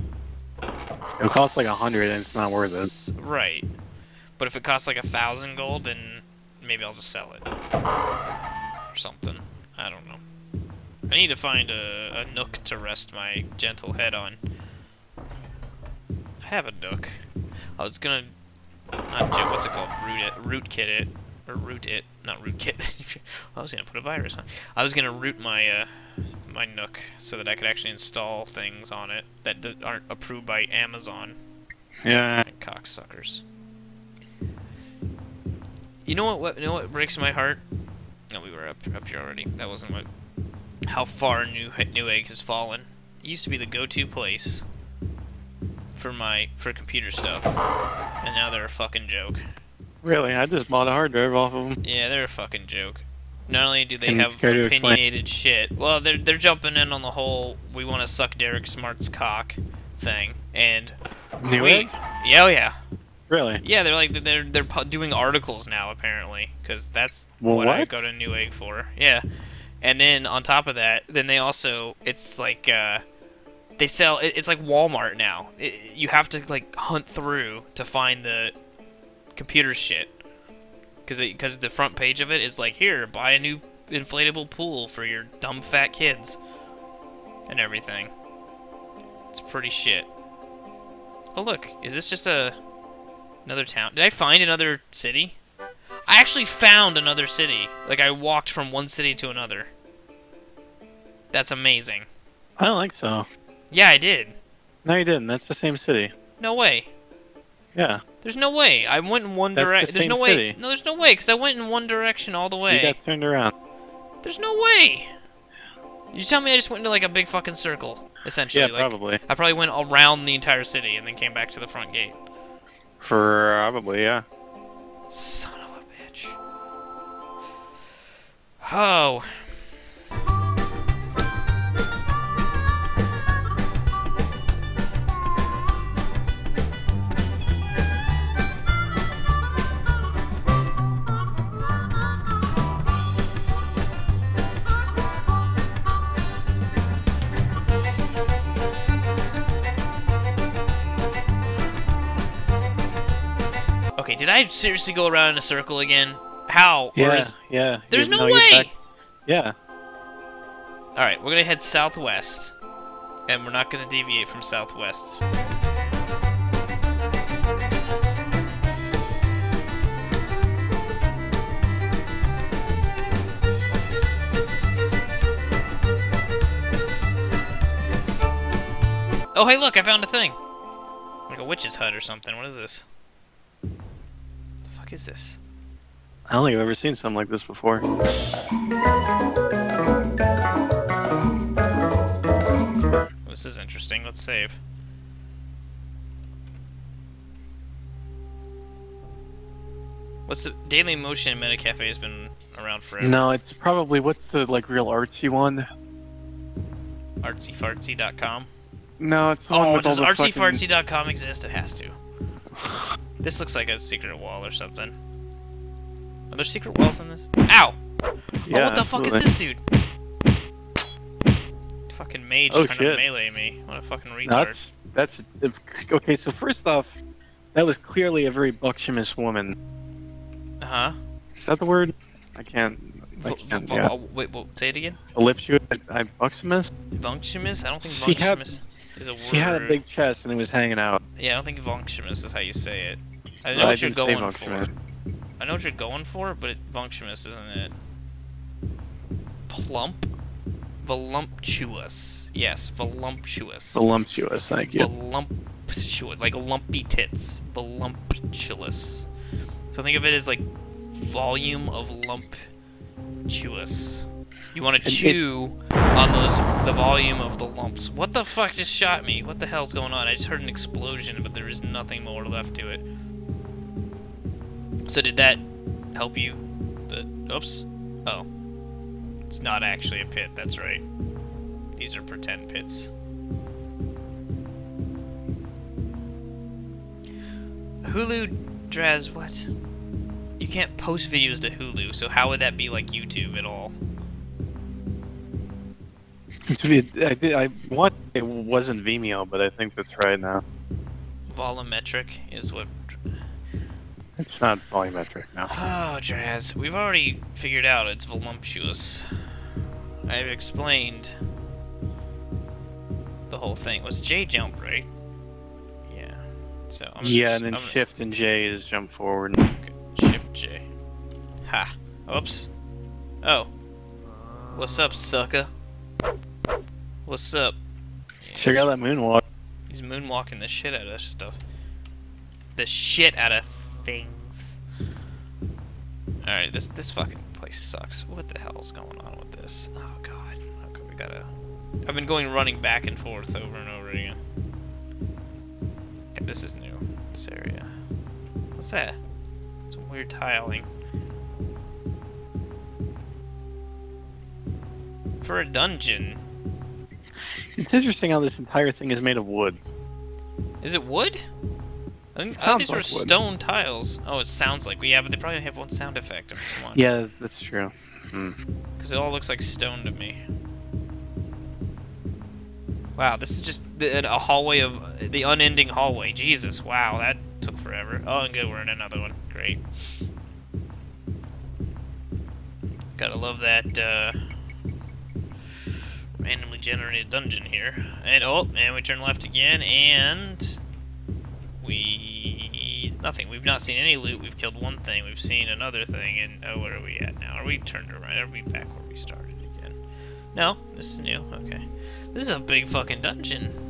It'll cost like a hundred and it's not worth it. Right. But if it costs like a thousand gold, then maybe I'll just sell it. Or something. I don't know. I need to find a, a nook to rest my gentle head on. I have a nook. I was gonna... Not jet, what's it called? Root it. Root kit it. Or root it. Not root kit. I was gonna put a virus on. I was gonna root my, uh, my nook so that I could actually install things on it that d aren't approved by Amazon. Yeah. And cocksuckers. You know what, what? You know what breaks my heart? No, we were up up here already. That wasn't what. How far New Newegg has fallen. It used to be the go-to place for my for computer stuff, and now they're a fucking joke. Really, I just bought a hard drive off of them. Yeah, they're a fucking joke. Not only do they Can- have opinionated shit, well, they're they're jumping in on the whole "we want to suck Derek Smart's cock" thing, and New we, Egg? yeah, oh yeah, Really? Yeah, they're like they're they're doing articles now apparently because that's Well, what, I what? go to Newegg for. Yeah, and then on top of that, then they also it's like uh, they sell it, it's like Walmart now. It, you have to like hunt through to find the computer shit because because the front page of it is like here buy a new inflatable pool for your dumb fat kids and everything. It's pretty shit. Oh look, is this just a Another town. Did I find another city? I actually found another city. Like, I walked from one city to another. That's amazing. I don't think so. Yeah, I did. No, you didn't. That's the same city. No way. Yeah. There's no way. I went in one That's the direction. There's no way. city. No, there's no way, because I went in one direction all the way. You got turned around. There's no way. You tell me I just went into, like, a big fucking circle, essentially. Yeah, like, probably. I probably went around the entire city and then came back to the front gate. Probably, yeah. Son of a bitch. Oh. Okay, did I seriously go around in a circle again? How? Yeah, is- yeah. There's no way! Yeah. Alright, we're gonna head southwest. And we're not gonna deviate from southwest. Oh, hey, look, I found a thing. Like a witch's hut or something. What is this? The fuck is this? I don't think I've ever seen something like this before. This is interesting. Let's save. What's the Daily Motion Meta Cafe has been around forever. No, it's probably what's the like real artsy one? Artsyfartsy.com. No, it's the oh, one Oh, with all does the fucking... artsyfartsy.com exist? It has to. This looks like a secret wall or something. Are there secret walls in this? Ow! Yeah, oh, what the fuck is this dude? Fucking mage Oh, trying to melee me. What a fucking retard. No, that's that's okay. So first off, that was clearly a very buxomous woman. Uh huh. Is that the word? I can't. I can't. Yeah. oh, wait, well, say it again. The lips you. I, I. Voluptuous? I don't think voluptuous. Is a word. She had a big chest and it was hanging out. Yeah, I don't think Vunctimus is how you say it. I know Well, I what you're going for. I know what you're going for, but it, Vunctimus isn't it? Plump? Voluptuous. Yes, voluptuous. Voluptuous, thank you. Voluptuous. Like lumpy tits. Voluptuous. So think of it as like volume of lumptuous. You want to And it- chew on those the volume of the lumps. What the fuck just shot me? What the hell's going on? I just heard an explosion, but there is nothing more left to it. So did that help you? The oops. Oh. It's not actually a pit, that's right. These are pretend pits. Hulu Draz, what? You can't post videos to Hulu, so how would that be like YouTube at all? Be- I, I want it wasn't Vimeo, but I think that's right now. Volumetric is what. It's not volumetric now. Oh, Draz, we've already figured out it's voluptuous. I've explained the whole thing. Was J jump, right? Yeah. So I'm yeah, just- and then I'm gonna- Shift and J is jump forward. Okay, Shift J. Ha. Oops. Oh. What's up, sucker? What's up? Check out that moonwalk. He's moonwalking the shit out of stuff. The shit out of things. Alright, this this fucking place sucks. What the hell's going on with this? Oh god. Okay, we gotta I've been going running back and forth over and over again. Okay, this is new. This area. What's that? Some weird tiling. For a dungeon. It's interesting how this entire thing is made of wood. Is it wood? I think I thought sounds these were like wood. stone tiles. Oh, it sounds like yeah, but they probably have one sound effect. On. Yeah, that's true. Hmm. Because it all looks like stone to me. Wow, this is just the, a hallway of the unending hallway. Jesus, wow, that took forever. Oh, and good, we're in another one. Great. Gotta love that uh, randomly generated dungeon here. And oh, and we turn left again, and we nothing. We've not seen any loot. We've killed one thing. We've seen another thing, and oh, where are we at now? Are we turned around? Are we back where we started again? No, this is new. Okay, this is a big fucking dungeon.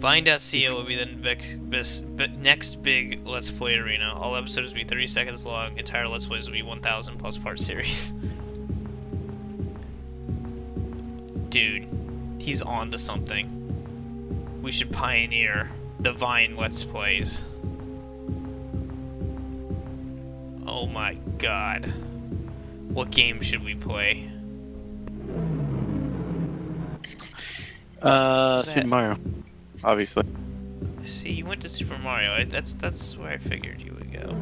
Vine.co will be the next, big Let's Play arena. All episodes will be 30 seconds long. Entire Let's Plays will be 1,000 plus part series. Dude, he's on to something. We should pioneer the Vine Let's Plays. Oh my god. What game should we play? Uh, Super? Mario, obviously. See, you went to Super Mario. I, that's that's where I figured you would go.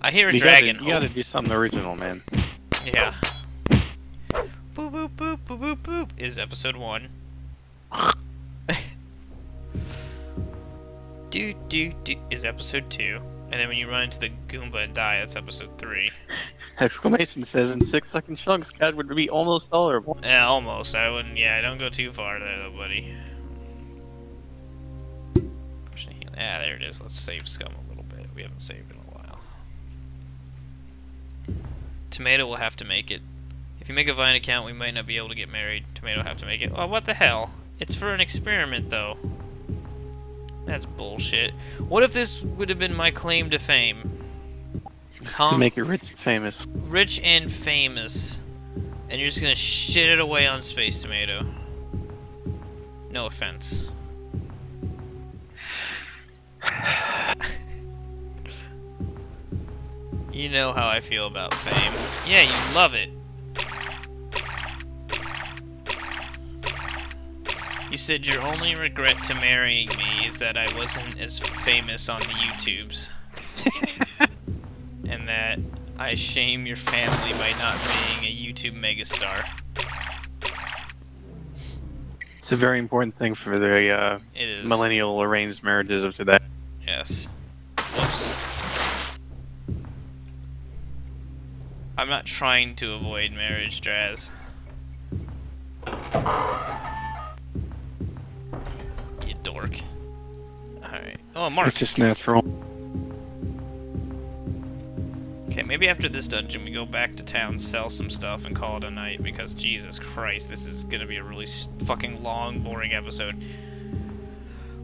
I hear a You dragon. Gotta, you gotta do something original, man. Yeah. Boop boop boop is episode one. do do do is episode two, and then when you run into the Goomba and die, that's episode three. Exclamation says in six second chunks, Cat would be almost tolerable. Yeah, almost. I wouldn't. Yeah, don't go too far there, though, buddy. Yeah, there it is. Let's save scum a little bit. We haven't saved in a while. Tomato will have to make it. If you make a Vine account, we might not be able to get married. Tomato have to make it. Oh, what the hell? It's for an experiment, though. That's bullshit. What if this would have been my claim to fame? To make it rich and famous. rich and famous, and you're just gonna shit it away on Space Tomato. No offense. you know how I feel about fame. Yeah, you love it. You said your only regret to marrying me is that I wasn't as famous on the YouTubes. and that I shame your family by not being a YouTube megastar. It's a very important thing for the uh, It is. millennial arranged marriages of today. Yes. Whoops. I'm not trying to avoid marriage, Draz. Oh, Mark. It's just natural. Okay, maybe after this dungeon we go back to town, sell some stuff, and call it a night, because Jesus Christ, this is gonna be a really fucking long, boring episode.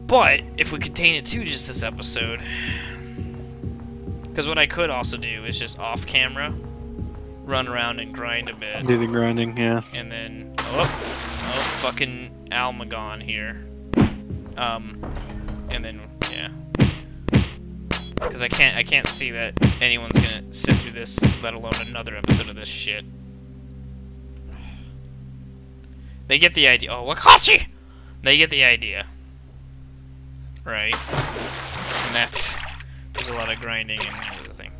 But, if we contain it to just this episode... Because what I could also do is just off-camera, run around and grind a bit, Do the grinding, yeah. and then... Oh, oh, fucking Almagon here. Um, and then, yeah. Because I can't, I can't see that anyone's gonna sit through this, let alone another episode of this shit. They get the idea. Oh, Wakashi! They get the idea. Right. And that's... There's a lot of grinding and thing.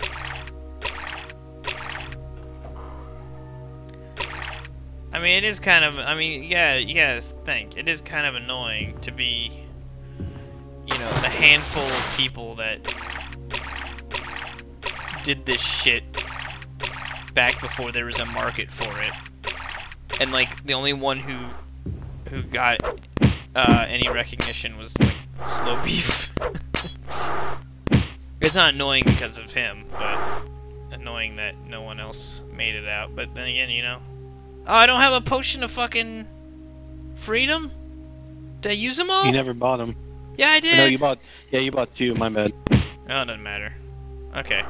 I mean, it is kind of... I mean, yeah, yes, think. It is kind of annoying to be... You know, the handful of people that did this shit back before there was a market for it. And like the only one who who got uh, any recognition was like Slow Beef. it's not annoying because of him, but annoying that no one else made it out. But then again, you know, oh, I don't have a potion of fucking freedom. Did I use them all? You never bought them. Yeah, I did. No, you bought. Yeah, you bought two. My bad. Oh, it doesn't matter. Okay.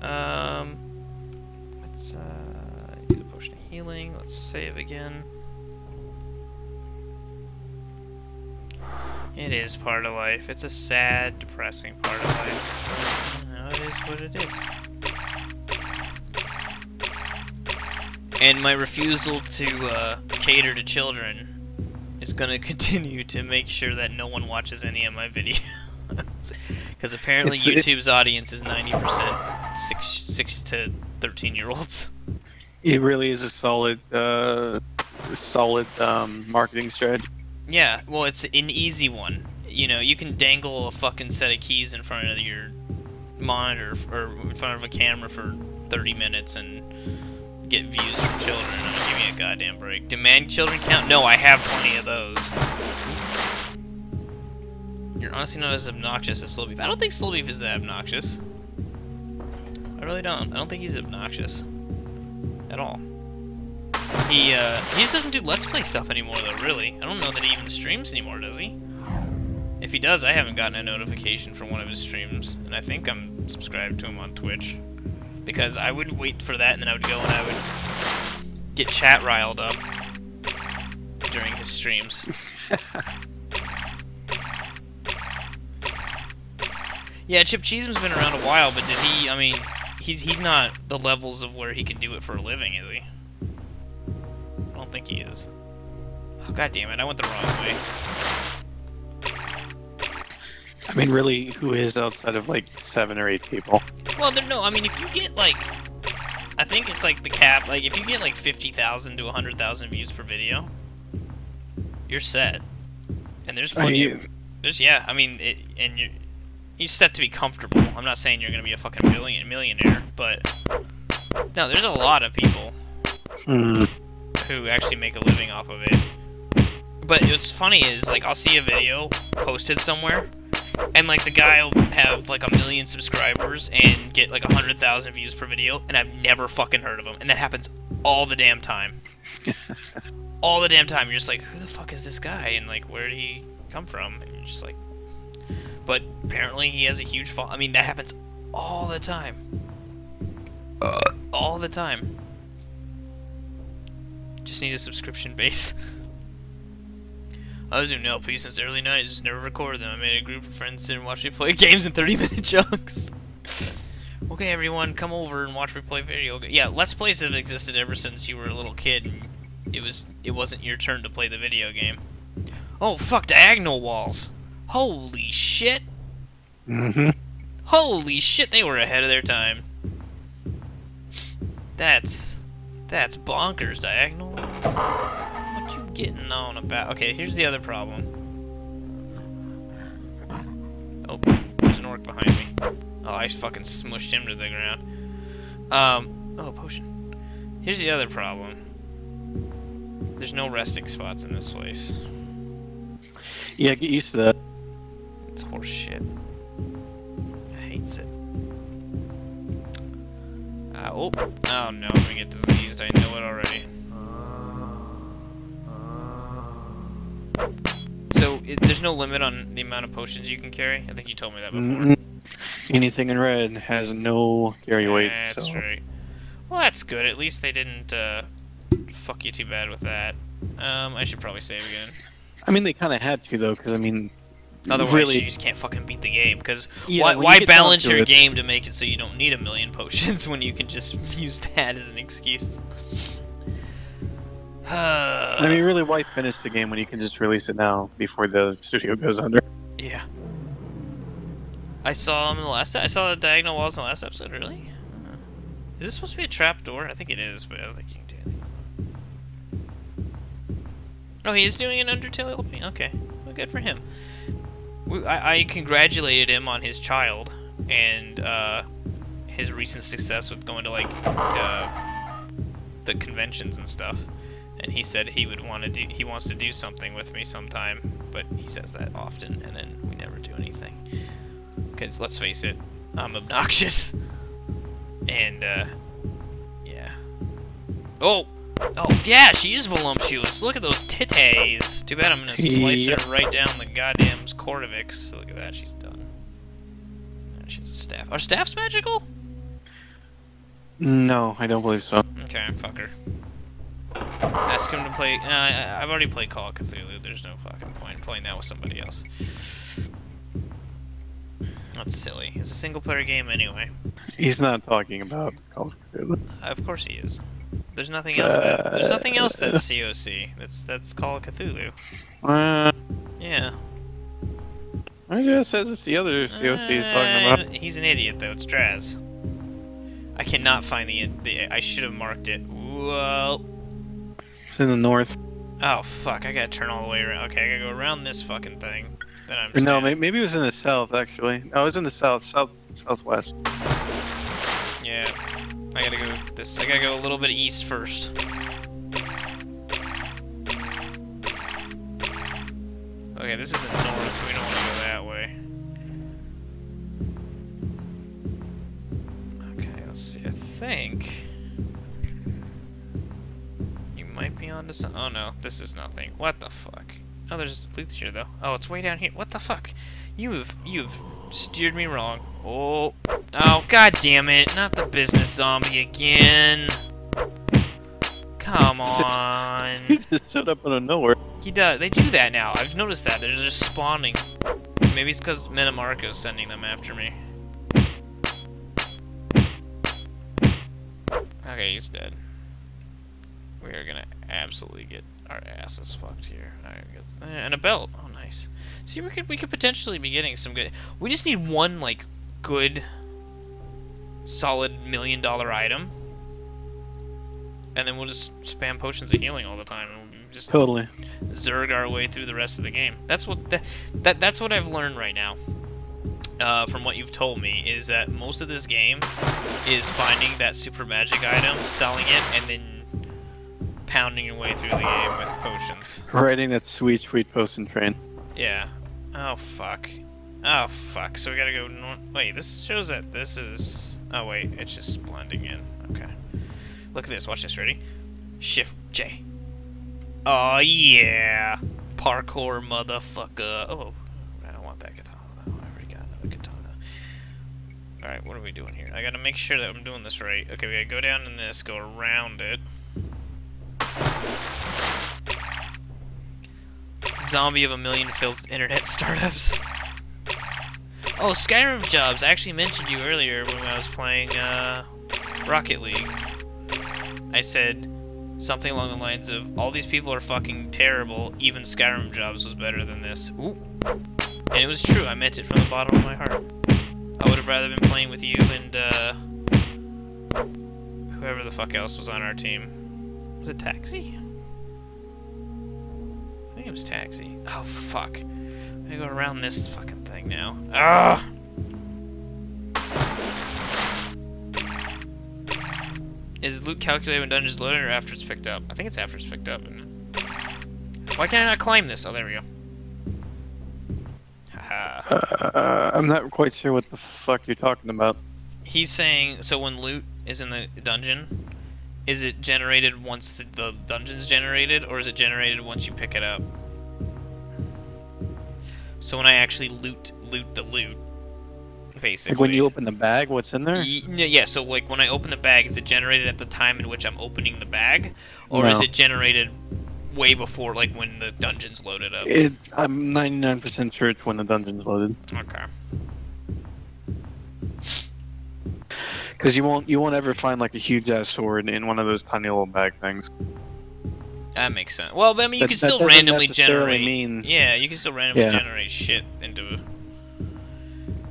Um, let's uh, do the potion of healing. Let's save again. It is part of life. It's a sad, depressing part of life. You know, it is what it is. And my refusal to uh, cater to children is going to continue to make sure that no one watches any of my videos. Because apparently It's- it- YouTube's audience is 90% 6, 6 to 13 year olds. It really is a solid, uh, solid um, marketing strategy. Yeah, well, it's an easy one. You know, you can dangle a fucking set of keys in front of your monitor or in front of a camera for 30 minutes and get views from children. Give me a goddamn break. Demand children count? No, I have plenty of those. You're honestly not as obnoxious as Slow Beef. I don't think Slow Beef is that obnoxious. I really don't. I don't think he's obnoxious. At all. He, uh, he just doesn't do Let's Play stuff anymore, though, really. I don't know that he even streams anymore, does he? If he does, I haven't gotten a notification from one of his streams, and I think I'm subscribed to him on Twitch. Because I would wait for that, and then I would go and I would get chat riled up during his streams. yeah, Chip Cheezum's been around a while, but did he, I mean, he's, he's not the levels of where he can do it for a living, is he? I don't think he is. Oh, God damn it, I went the wrong way. I mean, really, who is outside of like seven or eight people? Well, no, I mean, if you get, like, I think it's, like, the cap, like, if you get, like, 50,000 to 100,000 views per video, you're set. And there's I plenty mean, of, there's, yeah, I mean, it, and you're, you're set to be comfortable. I'm not saying you're gonna be a fucking billion millionaire, but, no, there's a lot of people hmm, who actually make a living off of it. But what's funny is, like, I'll see a video posted somewhere, and, like, the guy will have, like, a million subscribers and get, like, a hundred thousand views per video, and I've never fucking heard of him. And that happens all the damn time. all the damn time. You're just like, who the fuck is this guy? And, like, where did he come from? And you're just like... But apparently he has a huge fall. I mean, that happens all the time. Uh. all the time. Just need a subscription base. I was doing LP since the early 90s, just never recorded them. I made a group of friends sit and watch me play games in 30 minute chunks. okay, everyone, come over and watch me play video games. Yeah, Let's Plays have existed ever since you were a little kid and it was it wasn't your turn to play the video game. Oh fuck, diagonal walls. Holy shit. hmm Holy shit, they were ahead of their time. That's that's bonkers, diagonal walls. Getting on about? Okay, here's the other problem. Oh, there's an orc behind me. Oh, I fucking smushed him to the ground. Um, oh, potion. Here's the other problem. There's no resting spots in this place. Yeah, get used to that. It's horse shit. I hates it. Uh, oh, oh no, I'm gonna get diseased. I know it already. So, it, there's no limit on the amount of potions you can carry? I think you told me that before. Anything in red has no carry weight. That's so. right. Well, that's good. At least they didn't uh, fuck you too bad with that. Um, I should probably save again. I mean, they kind of had to though, because I mean, Otherwise, really, you just can't fucking beat the game. Because Yeah, why, you why down balance your it- game to make it so you don't need a million potions when you can just use that as an excuse? I mean, really, why finish the game when you can just release it now before the studio goes under? yeah. I saw him in the last. I saw the diagonal walls in the last episode. Really? Uh, Is this supposed to be a trap door? I think it is, but I don't think you can do it. Oh, he is doing an Undertale LP. Okay, well, good for him. We, I, I congratulated him on his child and uh, his recent success with going to like uh, the conventions and stuff. And he said he would want to do. He wants to do something with me sometime, but he says that often, and then we never do anything. Because let's face it, I'm obnoxious. And uh, yeah. Oh. Oh, yeah, she is voluptuous. Look at those titties. Too bad I'm gonna slice Yep. her right down the goddamn Corvix. Look at that, she's done. And she's a staff. Are staffs magical? No, I don't believe so. Okay, fuck her. Ask him to play. Uh, I- I've already played Call of Cthulhu. There's no fucking point in playing that with somebody else. That's silly. It's a single player game anyway. He's not talking about Call of Cthulhu. Of course he is. There's nothing else that there's nothing else that's COC. That's that's Call of Cthulhu. Uh, Yeah. I guess that's the other COC he's talking Uh, about. He's an idiot though. It's Draz. I cannot find the, the I should have marked it. Well, It's in the north. oh fuck! I gotta turn all the way around. Okay, I gotta go around this fucking thing. Then I'm no, standing- maybe it was in the south actually. No, it was in the south, south, southwest. Yeah. I gotta go this I gotta go a little bit east first. Okay, this is the north. We don't want to go that way. Okay, let's see. I think might be onto some. Oh no, this is nothing. What the fuck? Oh, there's loot here though. Oh, it's way down here. What the fuck? You've you've steered me wrong. Oh, oh, god damn it! Not the business zombie again. Come on. He just showed up out of nowhere. He does. They do that now. I've noticed that. They're just spawning. Maybe it's because Mannimarco's sending them after me. Okay, he's dead. We are gonna absolutely get our asses fucked here. Alright, we got- And a belt. Oh, nice. See, we could we could potentially be getting some good. We just need one like good, solid million dollar item, and then we'll just spam potions of healing all the time. And we'll just Totally. zerg our way through the rest of the game. That's what that, that that's what I've learned right now. Uh, from what you've told me, is that most of this game is finding that super magic item, selling it, and then pounding your way through the game with potions. Riding that sweet, sweet potion train. Yeah. Oh fuck. Oh fuck. So we gotta go. Nor- wait, this shows that this is. Oh wait, it's just blending in. Okay. Look at this. Watch this. Ready? Shift J. Oh yeah. Parkour motherfucker. Oh, I don't want that katana. I already got another katana. All right, what are we doing here? I gotta make sure that I'm doing this right. Okay, we gotta go down in this, go around it. Zombie of a million failed internet startups. Oh, Skyrim jobs. I actually mentioned you earlier when I was playing uh, Rocket League. I said something along the lines of, all these people are fucking terrible, even Skyrim jobs was better than this. Ooh. And it was true, I meant it from the bottom of my heart. I would have rather been playing with you and uh, whoever the fuck else was on our team. Was it Taxi? I think it was Taxi. Oh, fuck. I'm gonna go around this fucking thing now. Ah! Is loot calculated when dungeons loaded or after it's picked up? I think it's after it's picked up. Why can't I not climb this? Oh, there we go. Uh, I'm not quite sure what the fuck you're talking about. He's saying so when loot is in the dungeon, is it generated once the, the dungeon's generated, or is it generated once you pick it up? So when I actually loot loot the loot, basically. Like when you open the bag, what's in there? Ye- yeah, so like when I open the bag, is it generated at the time in which I'm opening the bag, or is it generated way before, like when the dungeon's loaded up? It, I'm 99% sure it's when the dungeon's loaded. Okay. Because you won't you won't ever find like a huge ass sword in one of those tiny little bag things. That makes sense. Well, but I mean, you That- can that still doesn't randomly necessarily generate. mean- Yeah, you can still randomly Yeah. generate shit into.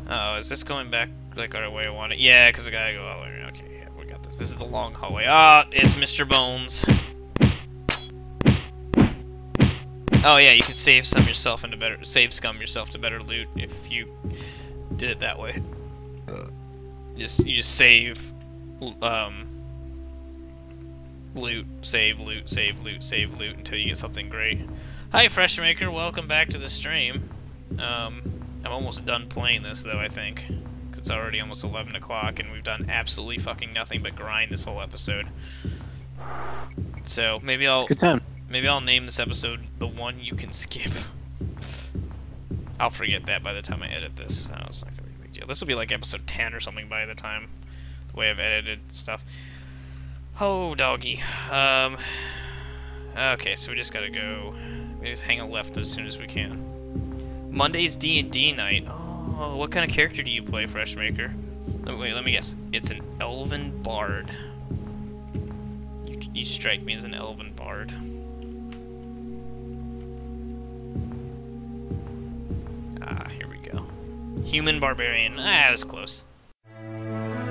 Oh, is this going back like our way I want it? Yeah, because I gotta go all the way. Okay, yeah, we got this. This is the long hallway. Ah, it's Mr. Bones. Oh yeah, you can save some yourself into better save scum yourself to better loot if you did it that way. Just you just save, um, loot, save, loot, save, loot, save, loot until you get something great. Hi, Freshmaker. Welcome back to the stream. Um, I'm almost done playing this, though, I think. 'Cause It's already almost 11 o'clock, and we've done absolutely fucking nothing but grind this whole episode. So, maybe I'll Good time. maybe I'll name this episode the one you can skip. I'll forget that by the time I edit this. Oh, it's not This will be like episode 10 or something by the time the way I've edited stuff. Oh, doggy. Um. Okay, so we just gotta go. We just hang a left as soon as we can. Monday's D and D night. Oh, what kind of character do you play, Freshmaker? Let- Wait, let me guess. It's an elven bard. You, you strike me as an elven bard. Ah, here. Human barbarian. Ah, that was close.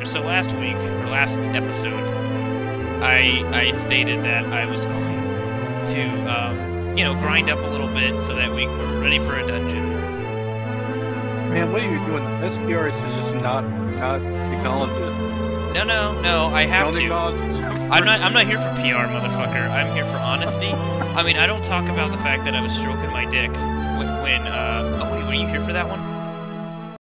So last week, or last episode, I I stated that I was going to, um, you know, grind up a little bit so that we were ready for a dungeon. Man, what are you doing? SPRS is just not not acknowledge it. No, no, no. I have to. I'm not. I'm not here for PR, motherfucker. I'm here for honesty. I mean, I don't talk about the fact that I was stroking my dick when. when uh, oh wait, were you here for that one?